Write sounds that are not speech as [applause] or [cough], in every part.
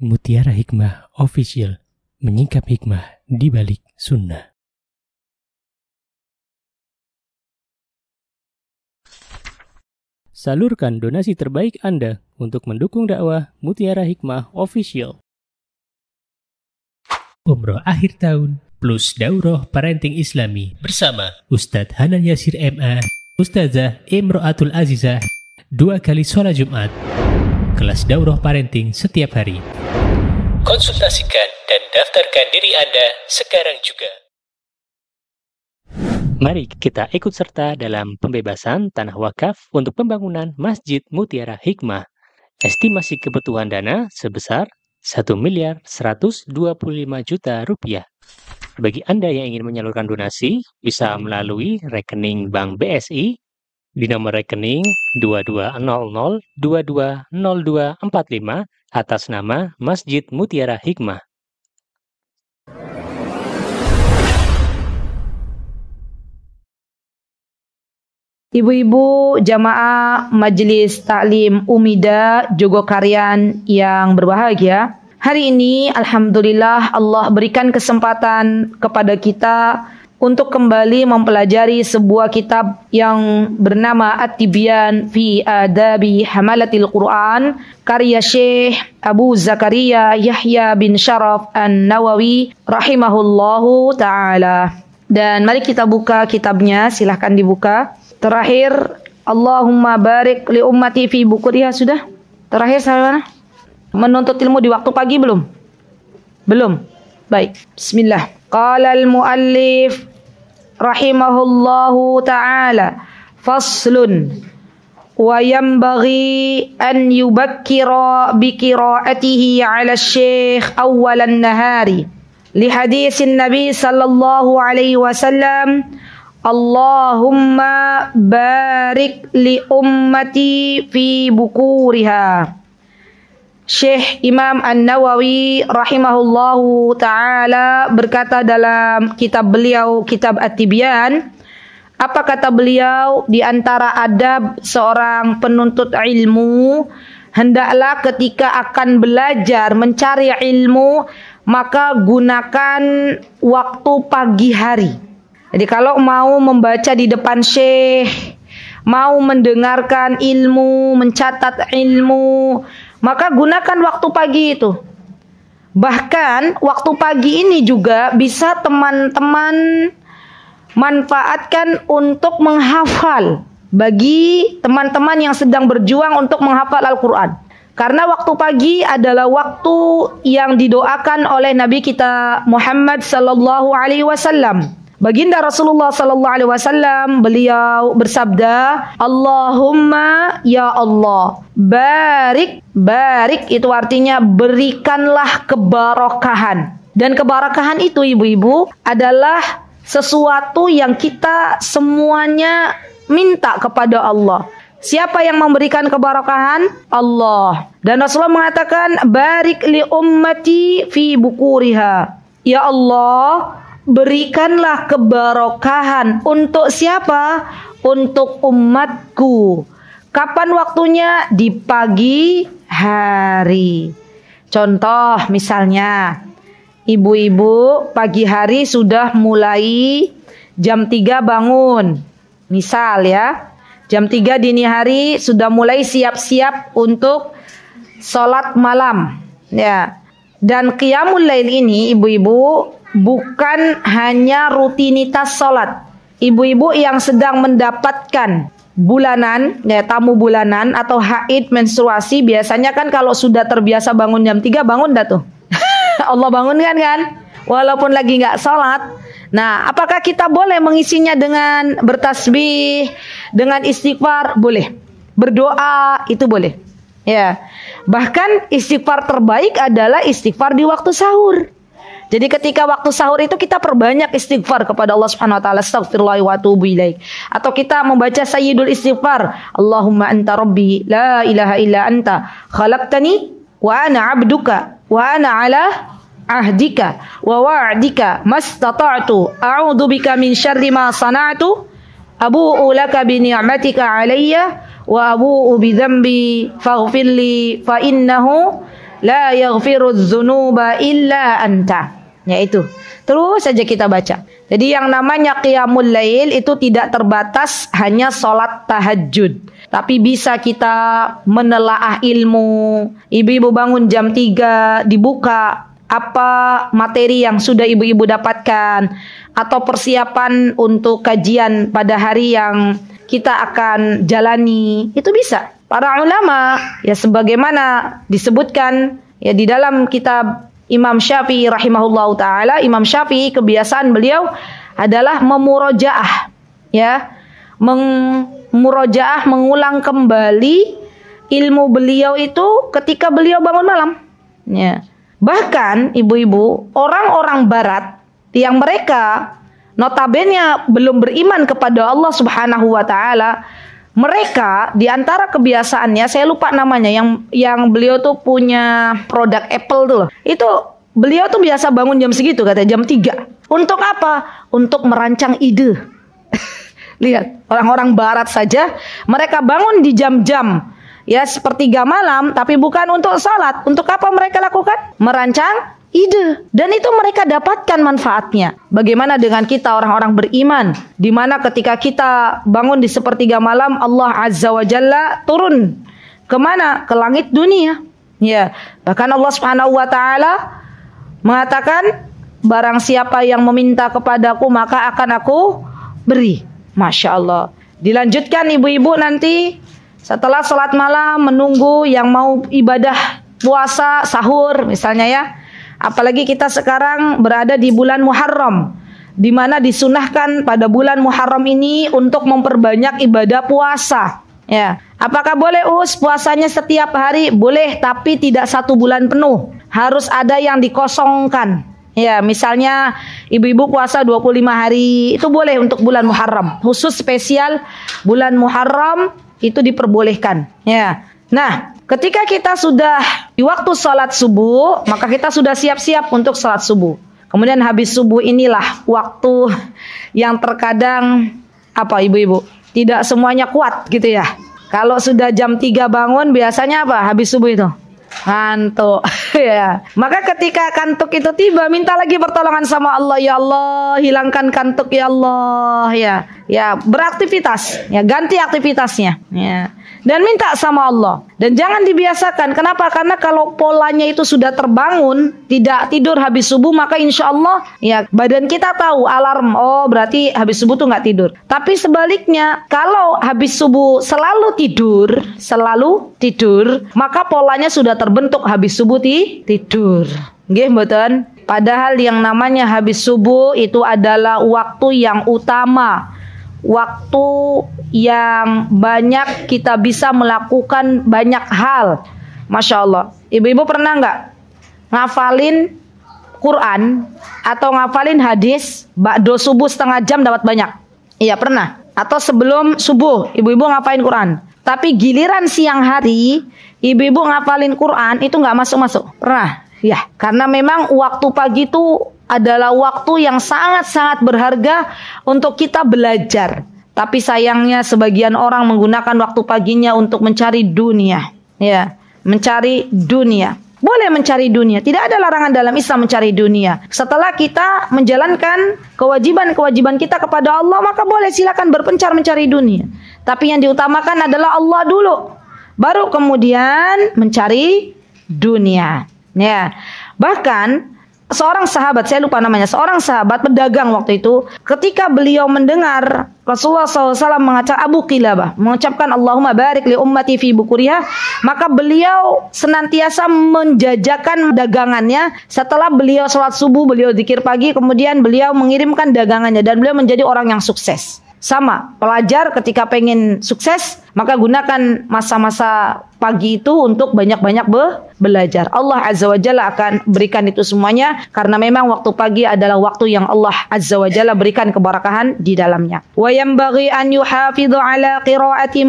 Mutiara Hikmah Official menyingkap hikmah di balik sunnah. Salurkan donasi terbaik Anda untuk mendukung dakwah Mutiara Hikmah Official. Umroh akhir tahun plus Daurah Parenting Islami bersama Ustadz Hanan Yasir MA, Ustazah Imro'atul Azizah, dua kali sholat Jumat. Kelas Daurah Parenting setiap hari. Konsultasikan dan daftarkan diri Anda sekarang juga. Mari kita ikut serta dalam pembebasan tanah wakaf untuk pembangunan Masjid Mutiara Hikmah. Estimasi kebutuhan dana sebesar 1 miliar 125 juta rupiah. Bagi Anda yang ingin menyalurkan donasi, bisa melalui rekening Bank BSI di nomor rekening 2200220245 atas nama Masjid Mutiara Hikmah. Ibu-ibu jamaah Majelis Taklim Umida Jogokarian yang berbahagia, hari ini Alhamdulillah Allah berikan kesempatan kepada kita untuk kembali mempelajari sebuah kitab yang bernama At-Tibyan fi Adabi Hamalatil Quran karya Syekh Abu Zakaria Yahya bin Sharaf An-Nawawi rahimahullahu taala. Dan mari kita buka kitabnya, silahkan dibuka. Terakhir, Allahumma barik li ummati fi bukuriha sudah? Terakhir saya mana? Menuntut ilmu di waktu pagi belum? Belum. Baik, bismillah. Qala al-muallif رحمه الله تعالى. فصل. وينبغي أن يبكر بقراءته على الشيخ أول النهار. لحديث النبي صلى الله عليه وسلم اللهم بارك لأمتي في بكورها. Syekh Imam An-Nawawi rahimahullahu taala berkata dalam kitab beliau kitab At-Tibyan apa kata beliau? Di antara adab seorang penuntut ilmu hendaklah ketika akan belajar mencari ilmu maka gunakan waktu pagi hari. Jadi kalau mau membaca di depan syekh, mau mendengarkan ilmu, mencatat ilmu, maka gunakan waktu pagi itu. Bahkan waktu pagi ini juga bisa teman-teman manfaatkan untuk menghafal bagi teman-teman yang sedang berjuang untuk menghafal Al-Quran. Karena waktu pagi adalah waktu yang didoakan oleh Nabi kita Muhammad sallallahu alaihi wasallam. Baginda Rasulullah sallallahu alaihi wasallam beliau bersabda, "Allahumma ya Allah, barik barik itu artinya berikanlah keberkahan." Dan keberkahan itu ibu-ibu adalah sesuatu yang kita semuanya minta kepada Allah. Siapa yang memberikan keberkahan? Allah. Dan Rasulullah mengatakan, "Barik li ummati fi bukuriha." Ya Allah, berikanlah keberkahan untuk siapa? Untuk umatku. Kapan waktunya? Di pagi hari. Contoh misalnya, ibu-ibu pagi hari sudah mulai jam 3 bangun. Misal ya, jam 3 dini hari sudah mulai siap-siap untuk sholat malam. Ya, dan qiyamul lail ini ibu-ibu bukan hanya rutinitas sholat. Ibu-ibu yang sedang mendapatkan bulanan, ya tamu bulanan atau haid menstruasi biasanya kan kalau sudah terbiasa bangun jam 3 bangun dah tuh. [laughs] Allah bangunkan kan? Walaupun lagi nggak sholat. Nah, apakah kita boleh mengisinya dengan bertasbih, dengan istighfar? Boleh. Berdoa itu boleh. Ya. Bahkan istighfar terbaik adalah istighfar di waktu sahur. Jadi ketika waktu sahur itu kita perbanyak istighfar kepada Allah Subhanahu wa taala, astagfirullah wa atubu ilaik. Atau kita membaca sayyidul istighfar, Allahumma anta rabbi la ilaha illa anta khalaqtani wa ana 'abduka wa ana 'ala ahdika wa wa'dika mastata'tu a'udzu bika min syarri ma sana'tu abu'u laka bi ni'matika 'alayya wa abu'u bi dzambi faghfirli fa innahu la yaghfiru dzunuba illa anta. Yaitu terus saja kita baca. Jadi yang namanya qiyamul lail itu tidak terbatas hanya sholat tahajud. Tapi bisa kita menelaah ilmu. Ibu-ibu bangun jam 3 dibuka apa materi yang sudah ibu-ibu dapatkan atau persiapan untuk kajian pada hari yang kita akan jalani. Itu bisa. Para ulama ya sebagaimana disebutkan ya di dalam kitab Imam Syafi'i rahimahullah taala, Imam Syafi'i kebiasaan beliau adalah memurojaah ya, memurojaah mengulang kembali ilmu beliau itu ketika beliau bangun malam. Ya. Bahkan ibu-ibu, orang-orang barat yang mereka notabene belum beriman kepada Allah Subhanahu wa taala, mereka di antara kebiasaannya saya lupa namanya yang yang beliau tuh punya produk Apple tuh loh. Itu beliau tuh biasa bangun jam segitu kata jam 3. Untuk apa? Untuk merancang ide. [laughs] Lihat, orang-orang barat saja mereka bangun di jam-jam ya sepertiga malam tapi bukan untuk salat. Untuk apa mereka lakukan? Merancang ide dan itu mereka dapatkan manfaatnya. Bagaimana dengan kita orang-orang beriman di mana ketika kita bangun di sepertiga malam Allah Azza wa Jalla turun ke mana? Ke langit dunia. Ya, bahkan Allah Subhanahu wa taala mengatakan barang siapa yang meminta kepadaku maka akan aku beri. Masya Allah. Dilanjutkan ibu-ibu nanti setelah sholat malam menunggu yang mau ibadah puasa sahur misalnya ya Apalagi kita sekarang berada di bulan Muharram di mana disunahkan pada bulan Muharram ini untuk memperbanyak ibadah puasa. Ya, apakah boleh us puasanya setiap hari? Boleh, tapi tidak satu bulan penuh. Harus ada yang dikosongkan. Ya, misalnya ibu-ibu puasa 25 hari, itu boleh untuk bulan Muharram. Khusus spesial bulan Muharram itu diperbolehkan. Ya. Nah, Ketika kita sudah di waktu sholat subuh, maka kita sudah siap-siap untuk sholat subuh. Kemudian habis subuh inilah waktu yang terkadang apa ibu-ibu tidak semuanya kuat gitu ya. Kalau sudah jam 3 bangun biasanya apa habis subuh itu? Kantuk [laughs] ya. Maka ketika kantuk itu tiba minta lagi pertolongan sama Allah ya Allah hilangkan kantuk ya Allah ya. Ya beraktivitas ya ganti aktivitasnya ya dan minta sama Allah. Dan jangan dibiasakan. Kenapa? Karena kalau polanya itu sudah terbangun, tidak tidur habis subuh, maka insya Allah ya badan kita tahu alarm. Oh berarti habis subuh tuh nggak tidur. Tapi sebaliknya, kalau habis subuh selalu tidur, selalu tidur, maka polanya sudah terbentuk habis subuh ti tidur. Nggih mboten? Padahal yang namanya habis subuh itu adalah waktu yang utama waktu yang banyak kita bisa melakukan banyak hal. Masya Allah. Ibu-ibu pernah nggak ngafalin Quran atau ngafalin hadis bakdo subuh setengah jam dapat banyak? Iya pernah. Atau sebelum subuh ibu-ibu ngafalin Quran. Tapi giliran siang hari ibu-ibu ngafalin Quran itu nggak masuk-masuk. Pernah? Ya, karena memang waktu pagi itu adalah waktu yang sangat-sangat berharga untuk kita belajar. Tapi sayangnya sebagian orang menggunakan waktu paginya untuk mencari dunia. Ya, mencari dunia. Boleh mencari dunia, tidak ada larangan dalam Islam mencari dunia. Setelah kita menjalankan kewajiban-kewajiban kita kepada Allah, maka boleh silakan berpencar mencari dunia. Tapi yang diutamakan adalah Allah dulu. Baru kemudian mencari dunia. Ya. Bahkan seorang sahabat, saya lupa namanya, seorang sahabat pedagang waktu itu, ketika beliau mendengar Rasulullah SAW mengatakan Abu Qilabah, mengucapkan Allahumma barik li ummati fi bukuriha, maka beliau senantiasa menjajakan dagangannya. Setelah beliau sholat subuh, beliau zikir pagi, kemudian beliau mengirimkan dagangannya dan beliau menjadi orang yang sukses. Sama, pelajar ketika pengen sukses, maka gunakan masa-masa pagi itu untuk banyak-banyak be belajar. Allah Azza wa Jalla akan berikan itu semuanya karena memang waktu pagi adalah waktu yang Allah Azza wa Jalla berikan keberkahan di dalamnya. Wa yanbaghi an yuhafidhu ala qiraati.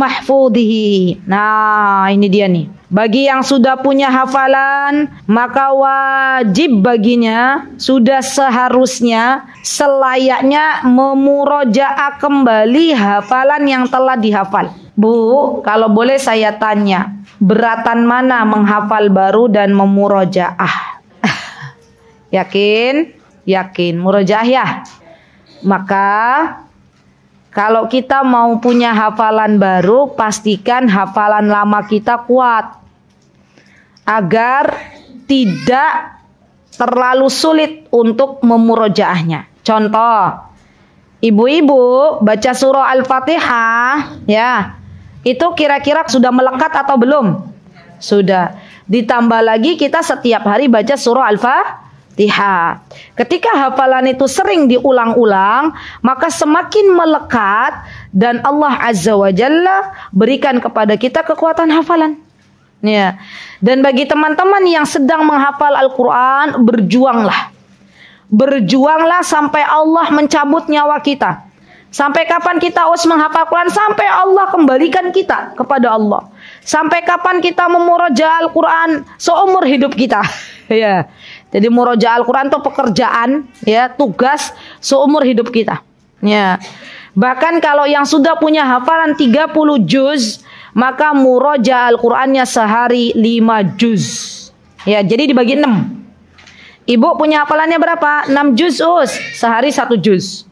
Nah, ini dia nih. Bagi yang sudah punya hafalan, maka wajib baginya sudah seharusnya selayaknya memurojaah kembali hafalan yang telah dihafal. Bu, kalau boleh saya tanya, beratan mana menghafal baru dan memurojaah? [laughs] Yakin? Yakin. Murojaah ya? Maka kalau kita mau punya hafalan baru, pastikan hafalan lama kita kuat. Agar tidak terlalu sulit untuk memurojaahnya. Contoh, ibu-ibu baca surah Al-Fatihah, ya, itu kira-kira sudah melekat atau belum? Sudah. Ditambah lagi kita setiap hari baca surah Al-Fatihah. Ketika hafalan itu sering diulang-ulang, maka semakin melekat dan Allah Azza wa Jalla berikan kepada kita kekuatan hafalan. Ya. Dan bagi teman-teman yang sedang menghafal Al-Qur'an, berjuanglah. Berjuanglah sampai Allah mencabut nyawa kita. Sampai kapan kita harus menghafal Quran? Sampai Allah kembalikan kita kepada Allah. Sampai kapan kita memuroja Al-Quran seumur hidup kita? [laughs] ya. Jadi muroja Al-Quran itu pekerjaan, ya, tugas seumur hidup kita. Ya. Bahkan kalau yang sudah punya hafalan 30 juz, maka muroja Al-Qur'annya sehari 5 juz. Ya, jadi dibagi 6. Ibu punya hafalannya berapa? 6 juz us, sehari 1 juz.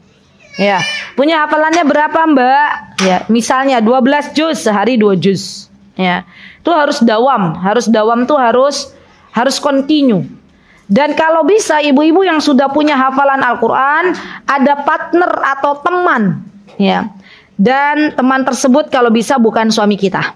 Ya, punya hafalannya berapa, Mbak? Ya, misalnya 12 juz sehari 2 juz. Ya. Itu harus dawam, harus dawam tuh harus harus continue. Dan kalau bisa ibu-ibu yang sudah punya hafalan Al-Qur'an, ada partner atau teman, ya. Dan teman tersebut kalau bisa bukan suami kita.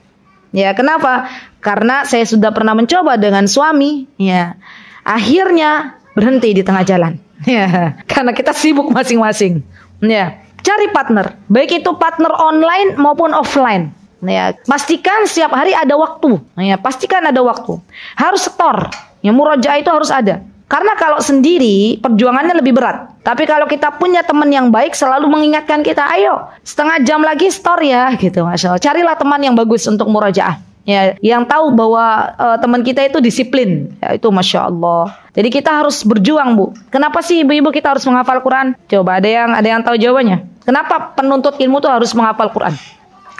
Ya, kenapa? Karena saya sudah pernah mencoba dengan suami, ya. Akhirnya berhenti di tengah jalan. [laughs] Ya, karena kita sibuk masing-masing. Ya, cari partner, baik itu partner online maupun offline. Ya, pastikan setiap hari ada waktu. Ya, pastikan ada waktu. Harus setor. Ya, murojaah itu harus ada. Karena kalau sendiri perjuangannya lebih berat. Tapi kalau kita punya teman yang baik selalu mengingatkan kita, ayo setengah jam lagi store ya gitu. Masya Allah. Carilah teman yang bagus untuk murojaah ya yang tahu bahwa uh, teman kita itu disiplin ya itu masya Allah jadi kita harus berjuang bu kenapa sih ibu-ibu kita harus menghafal Quran coba ada yang ada yang tahu jawabannya kenapa penuntut ilmu tuh harus menghafal Quran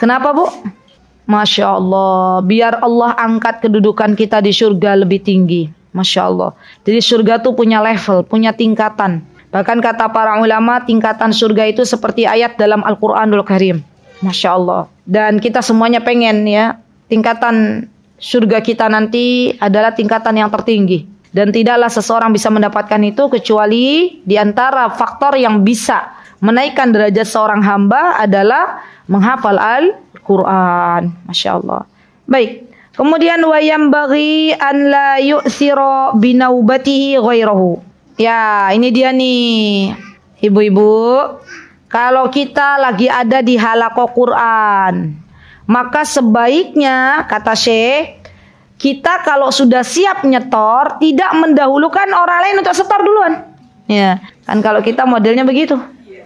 kenapa bu Masya Allah, biar Allah angkat kedudukan kita di surga lebih tinggi. Masya Allah. Jadi surga tuh punya level, punya tingkatan. Bahkan kata para ulama, tingkatan surga itu seperti ayat dalam Al-Quranul Karim. Masya Allah. Dan kita semuanya pengen ya, tingkatan surga kita nanti adalah tingkatan yang tertinggi dan tidaklah seseorang bisa mendapatkan itu kecuali di antara faktor yang bisa menaikkan derajat seorang hamba adalah menghafal Al-Qur'an. Masya Allah. Baik. Kemudian wayam bagi an la yu'siro binaubatihi ghairahu. Ya, ini dia nih. Ibu-ibu, kalau kita lagi ada di halaqah Quran, maka sebaiknya kata Syekh kita kalau sudah siap nyetor tidak mendahulukan orang lain untuk setor duluan. Ya, kan kalau kita modelnya begitu.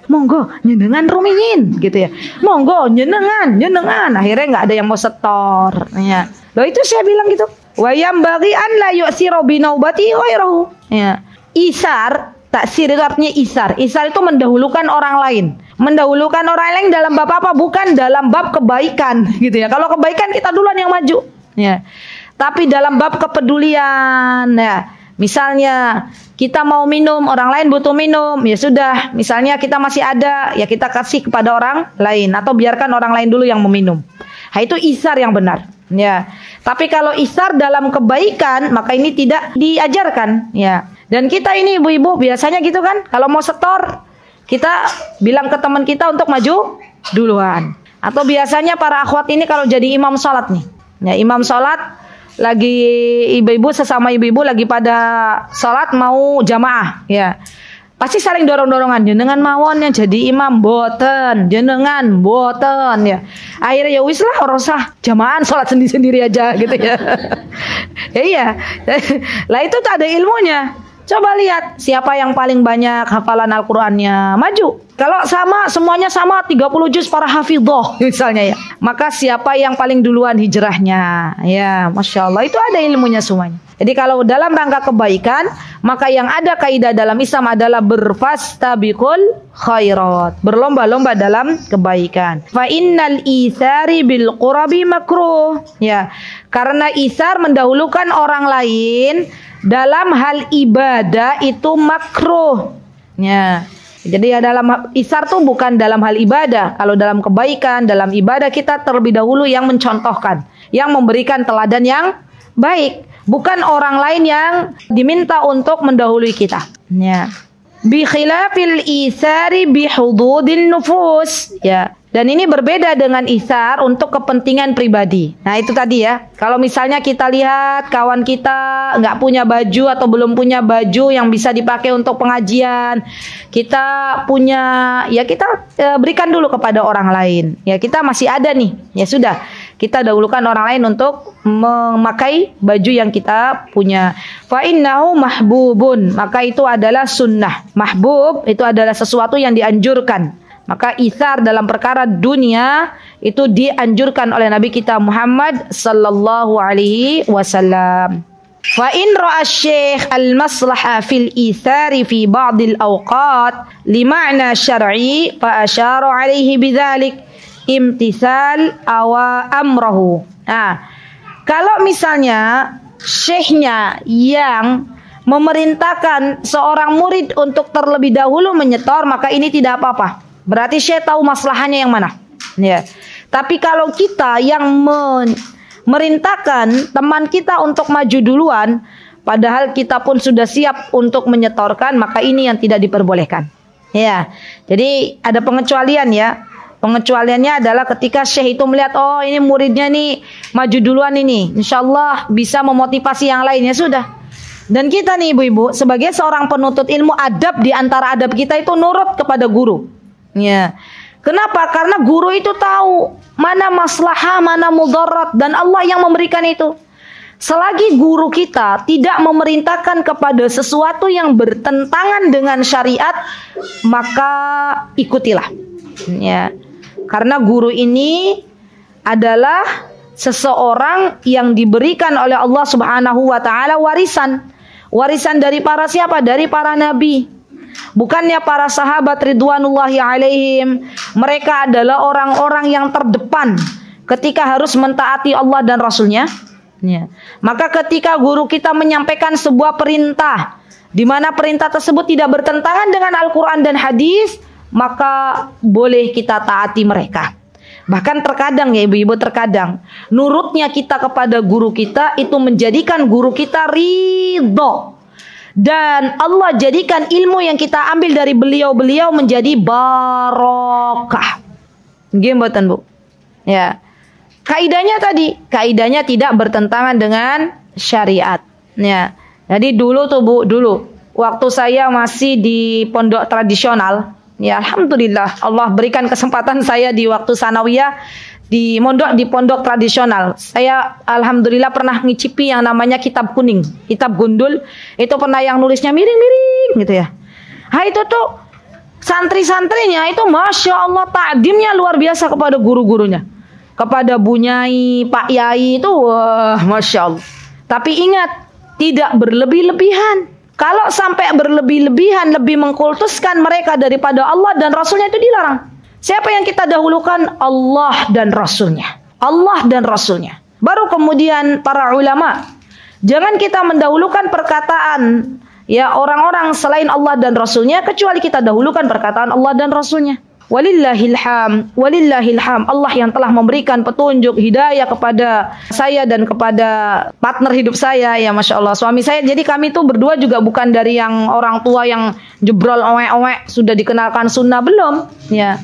Monggo nyenengan rumiin gitu ya. Monggo nyenengan, nyenengan. Akhirnya nggak ada yang mau setor. Ya. Loh itu saya bilang gitu. Wayam bagi an la yu'siru binaubati wairahu. Ya. Isar Taksir itu artinya isar. Isar itu mendahulukan orang lain. Mendahulukan orang lain dalam bab apa? Bukan dalam bab kebaikan gitu ya. Kalau kebaikan kita duluan yang maju. Ya. Tapi dalam bab kepedulian ya. Misalnya kita mau minum, orang lain butuh minum, ya sudah. Misalnya kita masih ada, ya kita kasih kepada orang lain atau biarkan orang lain dulu yang meminum. Nah, itu isar yang benar. Ya. Tapi kalau isar dalam kebaikan, maka ini tidak diajarkan, ya. Dan kita ini ibu-ibu biasanya gitu kan, kalau mau setor, kita bilang ke teman kita untuk maju duluan. Atau biasanya para akhwat ini kalau jadi imam sholat nih, ya imam sholat lagi ibu-ibu sesama ibu-ibu lagi pada sholat mau jamaah, ya. Pasti saling dorong-dorongan. Jenengan mawon yang jadi imam boten. Jenengan boten ya. Akhirnya ya wis lah rosah jamaah sholat sendiri-sendiri aja gitu ya. [laughs] Ya iya. [laughs] Lah itu tak ada ilmunya Coba lihat siapa yang paling banyak hafalan Al-Qur'annya. Maju. Kalau sama semuanya sama 30 juz para hafidhoh [laughs] misalnya ya. Maka siapa yang paling duluan hijrahnya? Ya, Masya Allah itu ada ilmunya semuanya. Jadi kalau dalam rangka kebaikan, maka yang ada kaidah dalam Islam adalah berfastabiqul khairat. Berlomba-lomba dalam kebaikan. Fa innal ithari bil qurabi makruh. Ya. Karena isar mendahulukan orang lain dalam hal ibadah itu makruh. Ya. Jadi ya dalam isar tuh bukan dalam hal ibadah. Kalau dalam kebaikan, dalam ibadah kita terlebih dahulu yang mencontohkan, yang memberikan teladan yang baik, bukan orang lain yang diminta untuk mendahului kita. Ya. Bi khilafil isari bi hududin nufus. Ya. Dan ini berbeda dengan isar untuk kepentingan pribadi. Nah itu tadi ya. Kalau misalnya kita lihat kawan kita nggak punya baju atau belum punya baju yang bisa dipakai untuk pengajian, kita punya ya kita e, berikan dulu kepada orang lain. Ya kita masih ada nih. Ya sudah kita dahulukan orang lain untuk memakai baju yang kita punya. Fa innahu mahbubun. Maka itu adalah sunnah. Mahbub itu adalah sesuatu yang dianjurkan. Maka isar dalam perkara dunia itu dianjurkan oleh Nabi kita Muhammad sallallahu alaihi wasallam. Fa in ra'a syekh al-maslaha fil ithari fi ba'd al-awqat li ma'na syar'i fa asyara alaihi bidzalik imtisal awa amrahu. Nah, kalau misalnya syekhnya yang memerintahkan seorang murid untuk terlebih dahulu menyetor maka ini tidak apa-apa. Berarti saya tahu masalahnya yang mana. Ya. Tapi kalau kita yang men merintahkan teman kita untuk maju duluan, padahal kita pun sudah siap untuk menyetorkan, maka ini yang tidak diperbolehkan. Ya. Jadi ada pengecualian ya. Pengecualiannya adalah ketika syekh itu melihat oh ini muridnya nih maju duluan ini, insya Allah bisa memotivasi yang lainnya sudah. Dan kita nih ibu-ibu sebagai seorang penuntut ilmu adab di antara adab kita itu nurut kepada guru. Ya. Kenapa? Karena guru itu tahu mana maslahah, mana mudarat dan Allah yang memberikan itu. Selagi guru kita tidak memerintahkan kepada sesuatu yang bertentangan dengan syariat, maka ikutilah. Ya. Karena guru ini adalah seseorang yang diberikan oleh Allah Subhanahu wa taala warisan. Warisan dari para siapa? Dari para nabi. Bukannya para sahabat ridwanullahi alaihim mereka adalah orang-orang yang terdepan ketika harus mentaati Allah dan Rasulnya? Ya. Maka ketika guru kita menyampaikan sebuah perintah di mana perintah tersebut tidak bertentangan dengan Al-Quran dan hadis, maka boleh kita taati mereka. Bahkan terkadang ya ibu-ibu terkadang nurutnya kita kepada guru kita itu menjadikan guru kita ridho dan Allah jadikan ilmu yang kita ambil dari beliau-beliau menjadi barokah. Gimana Bu? Ya. Kaidahnya tadi, kaidahnya tidak bertentangan dengan syariat. Ya. Jadi dulu tuh Bu, dulu waktu saya masih di pondok tradisional, ya alhamdulillah Allah berikan kesempatan saya di waktu sanawiyah di mondok di pondok tradisional. Saya alhamdulillah pernah ngicipi yang namanya kitab kuning, kitab gundul. Itu pernah yang nulisnya miring-miring gitu ya. Nah itu tuh santri-santrinya itu masya Allah takdimnya luar biasa kepada guru-gurunya, kepada bunyai, pak yai itu wah masya Allah. Tapi ingat tidak berlebih-lebihan. Kalau sampai berlebih-lebihan lebih mengkultuskan mereka daripada Allah dan Rasulnya itu dilarang. Siapa yang kita dahulukan? Allah dan Rasulnya. Allah dan Rasulnya. Baru kemudian para ulama. Jangan kita mendahulukan perkataan ya orang-orang selain Allah dan Rasulnya kecuali kita dahulukan perkataan Allah dan Rasulnya. Walillahilham, walillahilham. Allah yang telah memberikan petunjuk hidayah kepada saya dan kepada partner hidup saya ya Masya Allah suami saya. Jadi kami tuh berdua juga bukan dari yang orang tua yang jebrol owe-owe sudah dikenalkan sunnah belum ya.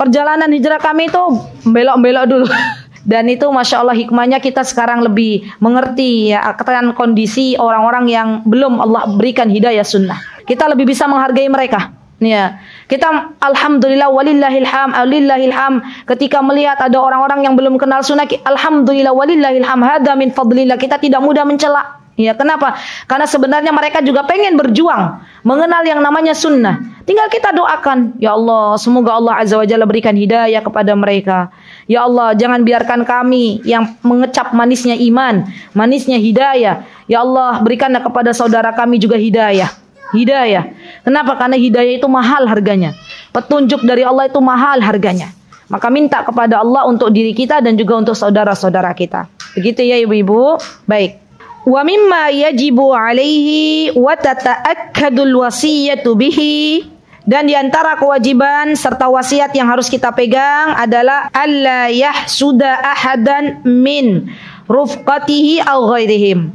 Perjalanan hijrah kami itu belok-belok dulu. [laughs] Dan itu masya Allah hikmahnya kita sekarang lebih mengerti ya akan kondisi orang-orang yang belum Allah berikan hidayah sunnah. Kita lebih bisa menghargai mereka. Ya, kita alhamdulillah walillahilham alillahilham ketika melihat ada orang-orang yang belum kenal sunnah alhamdulillah walillahilham hada min fadlillah kita tidak mudah mencela. Ya, kenapa? Karena sebenarnya mereka juga pengen berjuang mengenal yang namanya sunnah. Tinggal kita doakan, ya Allah, semoga Allah Azza wa Jalla berikan hidayah kepada mereka. Ya Allah, jangan biarkan kami yang mengecap manisnya iman, manisnya hidayah. Ya Allah, berikanlah kepada saudara kami juga hidayah hidayah. Kenapa? Karena hidayah itu mahal harganya. Petunjuk dari Allah itu mahal harganya. Maka minta kepada Allah untuk diri kita dan juga untuk saudara-saudara kita. Begitu ya ibu-ibu. Baik. Wa mimma yajibu alaihi wa tata'akkadul wasiyatu bihi dan di antara kewajiban serta wasiat yang harus kita pegang adalah alla yahsuda ahadan min rufqatihi aw ghairihim.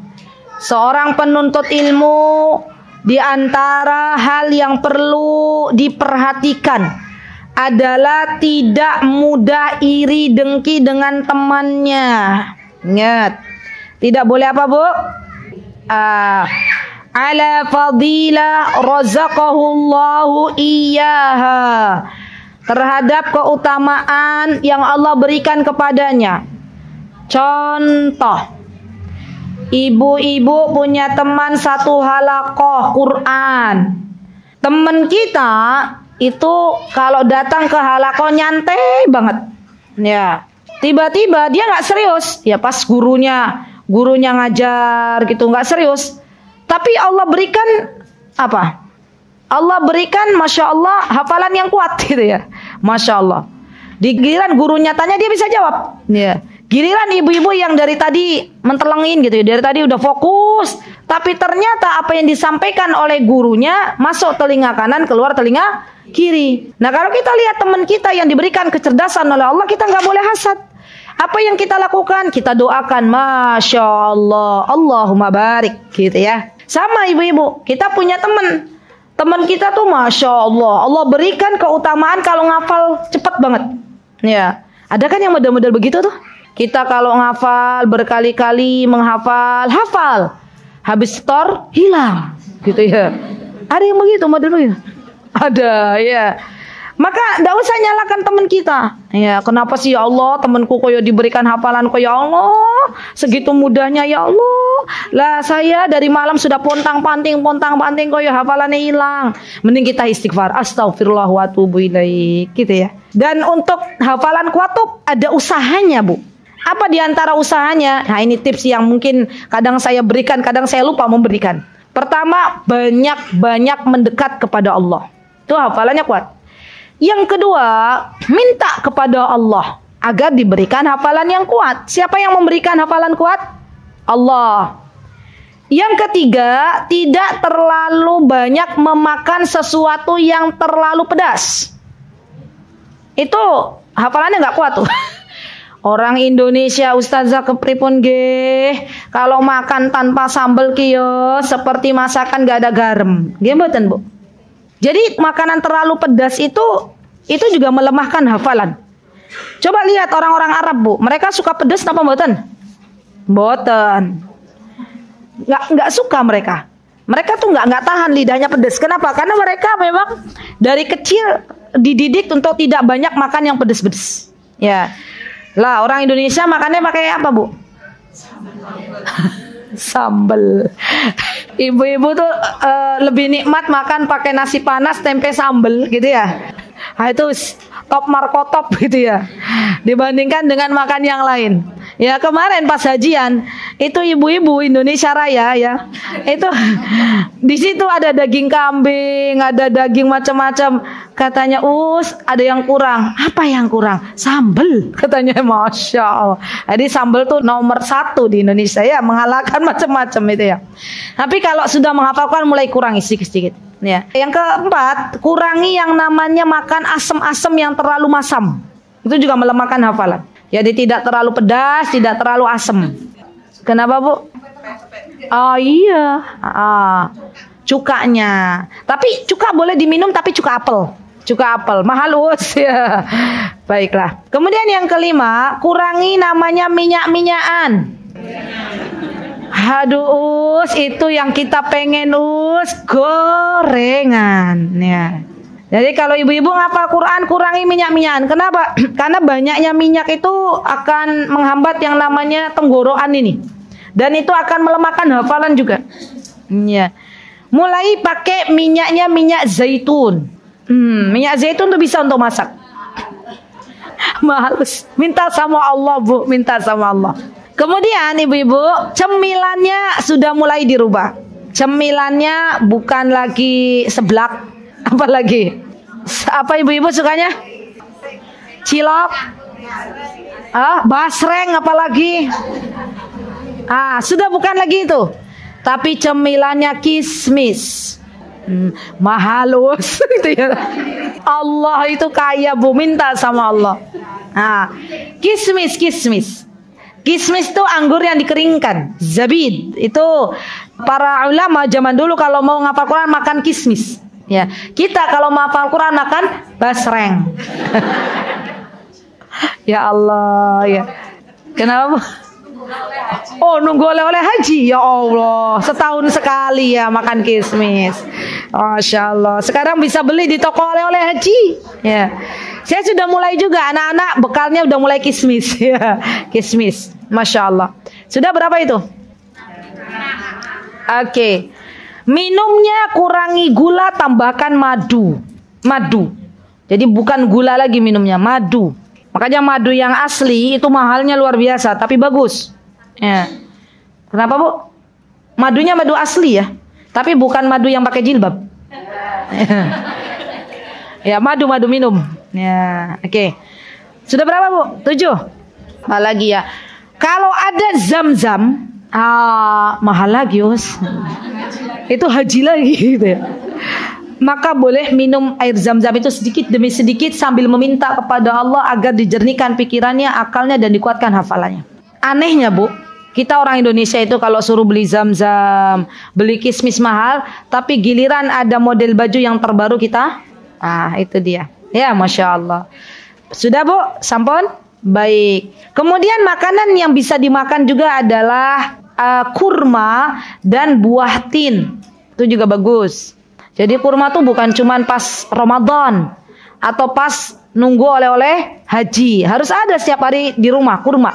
Seorang penuntut ilmu di antara hal yang perlu diperhatikan adalah tidak mudah iri dengki dengan temannya. Ingat, tidak boleh apa, Bu? Uh, ala fadilah razaqahullahu iyyaha terhadap keutamaan yang Allah berikan kepadanya. Contoh Ibu-ibu punya teman satu halakoh Quran. Teman kita itu kalau datang ke halakoh nyantai banget. Ya. Tiba-tiba dia nggak serius. Ya pas gurunya gurunya ngajar gitu nggak serius. Tapi Allah berikan apa? Allah berikan Masya Allah hafalan yang kuat [laughs] gitu ya. Masya Allah. Di gurunya tanya dia bisa jawab. Ya. Giliran ibu-ibu yang dari tadi mentelengin gitu ya. Dari tadi udah fokus. Tapi ternyata apa yang disampaikan oleh gurunya masuk telinga kanan, keluar telinga kiri. Nah kalau kita lihat teman kita yang diberikan kecerdasan oleh Allah, kita nggak boleh hasad. Apa yang kita lakukan? Kita doakan, Masya Allah, Allahumma barik gitu ya. Sama ibu-ibu, kita punya teman. Teman kita tuh Masya Allah. Allah berikan keutamaan kalau ngafal cepet banget. Ya. Ada kan yang model-model begitu tuh? Kita kalau ngafal berkali-kali menghafal, hafal. Habis store, hilang. Gitu ya. Ada yang begitu, model begitu? Ada, ya. Maka tidak usah nyalakan teman kita. Ya, kenapa sih ya Allah temanku koyo diberikan hafalan koyo ya Allah segitu mudahnya ya Allah. Lah saya dari malam sudah pontang panting pontang panting koyo hafalannya hilang. Mending kita istighfar. Astagfirullah wa atubu ilaik gitu ya. Dan untuk hafalan kuatub ada usahanya, Bu. Apa di antara usahanya? Nah, ini tips yang mungkin kadang saya berikan, kadang saya lupa memberikan. Pertama, banyak-banyak mendekat kepada Allah. Itu hafalannya kuat. Yang kedua, minta kepada Allah agar diberikan hafalan yang kuat. Siapa yang memberikan hafalan kuat? Allah. Yang ketiga, tidak terlalu banyak memakan sesuatu yang terlalu pedas. Itu hafalannya nggak kuat tuh. [laughs] Orang Indonesia Ustazah kepripun ge kalau makan tanpa sambal kio seperti masakan gak ada garam. Gimana Bu? Jadi makanan terlalu pedas itu itu juga melemahkan hafalan. Coba lihat orang-orang Arab bu, mereka suka pedas apa mboten? Mboten. Nggak nggak suka mereka. Mereka tuh nggak nggak tahan lidahnya pedas. Kenapa? Karena mereka memang dari kecil dididik untuk tidak banyak makan yang pedas-pedas. Ya. Lah orang Indonesia makannya pakai apa bu? sambel. [laughs] Ibu-ibu tuh uh, lebih nikmat makan pakai nasi panas tempe sambel gitu ya. Nah, itu top markotop [laughs] gitu ya. Dibandingkan dengan makan yang lain. Ya kemarin pas hajian itu ibu-ibu Indonesia Raya ya itu di situ ada daging kambing, ada daging macam-macam. Katanya us ada yang kurang. Apa yang kurang? Sambel [laughs] katanya masya Allah. Jadi sambel tuh nomor satu di Indonesia ya mengalahkan [laughs] macam-macam itu ya. Tapi kalau sudah menghafalkan mulai kurang sedikit-sedikit. Ya. Yang keempat, kurangi yang namanya makan asam-asam yang terlalu masam. Itu juga melemahkan hafalan. Jadi tidak terlalu pedas, tidak terlalu asam. Kenapa bu? Oh iya, ah, cukanya. Tapi cuka boleh diminum, tapi cuka apel. Cuka apel, mahal us [laughs] ya. Baiklah. Kemudian yang kelima, kurangi namanya minyak-minyakan. Aduh, us, itu yang kita pengen us gorengan ya. Jadi kalau ibu-ibu ngapal Quran kurangi minyak-minyakan. Kenapa? [clears throat] Karena banyaknya minyak itu akan menghambat yang namanya tenggorokan ini. Dan itu akan melemahkan hafalan juga. Ya. Mulai pakai minyaknya minyak zaitun. Hmm, minyak zaitun tuh bisa untuk masak. [laughs] Males. Minta sama Allah, Bu. Minta sama Allah. Kemudian ibu-ibu, cemilannya sudah mulai dirubah. Cemilannya bukan lagi seblak, [laughs] Apa lagi? Apa ibu-ibu sukanya? Cilok, Ah, basreng apalagi? Ah, sudah bukan lagi itu. Tapi cemilannya kismis. Hmm, mahalus [laughs] ya. Allah itu kaya bu minta sama Allah. Nah, kismis kismis. Kismis itu anggur yang dikeringkan. Zabid itu para ulama zaman dulu kalau mau ngapal Quran makan kismis. Ya, kita kalau mau hafal Quran makan basreng. [laughs] ya Allah ya. Kenapa? Oh nunggu oleh-oleh haji ya Allah setahun sekali ya makan kismis. Masya Allah. Sekarang bisa beli di toko oleh-oleh haji. Ya. Saya sudah mulai juga anak-anak bekalnya udah mulai kismis [laughs] ya kismis. Masya Allah. Sudah berapa itu? Oke. Okay. Minumnya kurangi gula, tambahkan madu. Madu. Jadi bukan gula lagi minumnya, madu. Makanya madu yang asli itu mahalnya luar biasa, tapi bagus. Ya. Kenapa bu? Madunya madu asli ya, tapi bukan madu yang pakai jilbab. ya madu madu minum. Ya, oke. Okay. Sudah berapa bu? Tujuh. Apa lagi ya? Kalau ada zam-zam, ah mahal lagi us itu haji lagi gitu ya. Maka boleh minum air zam-zam itu sedikit demi sedikit sambil meminta kepada Allah agar dijernihkan pikirannya, akalnya dan dikuatkan hafalannya. Anehnya bu, kita orang Indonesia itu kalau suruh beli zam-zam, beli kismis mahal, tapi giliran ada model baju yang terbaru kita, ah itu dia. Ya, masya Allah. Sudah bu, sampun? Baik. Kemudian makanan yang bisa dimakan juga adalah uh, kurma dan buah tin. Itu juga bagus. Jadi kurma tuh bukan cuman pas Ramadan atau pas nunggu oleh-oleh haji. Harus ada setiap hari di rumah kurma.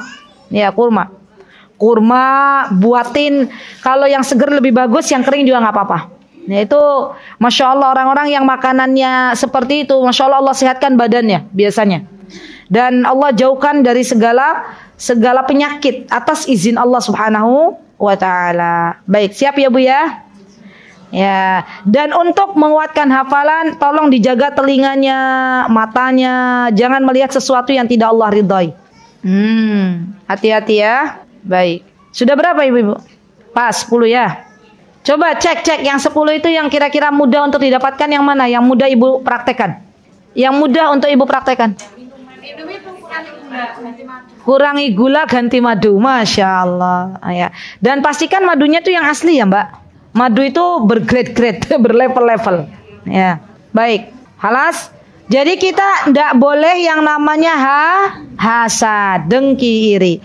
Ya, kurma. Kurma, buatin. Kalau yang seger lebih bagus, yang kering juga nggak apa-apa. Ya itu Masya Allah orang-orang yang makanannya seperti itu Masya Allah Allah sehatkan badannya biasanya Dan Allah jauhkan dari segala segala penyakit atas izin Allah Subhanahu wa taala. Baik, siap ya Bu ya? Ya, dan untuk menguatkan hafalan tolong dijaga telinganya, matanya, jangan melihat sesuatu yang tidak Allah ridhoi. Hmm, hati-hati ya. Baik. Sudah berapa Ibu-ibu? Pas 10 ya. Coba cek-cek yang 10 itu yang kira-kira mudah untuk didapatkan yang mana? Yang mudah Ibu praktekkan. Yang mudah untuk Ibu praktekkan. Kurangi gula ganti madu, masya Allah. Ya. Dan pastikan madunya itu yang asli ya Mbak. Madu itu bergrade-grade, [laughs] berlevel-level. Ya, baik. Halas. Jadi kita tidak boleh yang namanya ha hasad, dengki iri.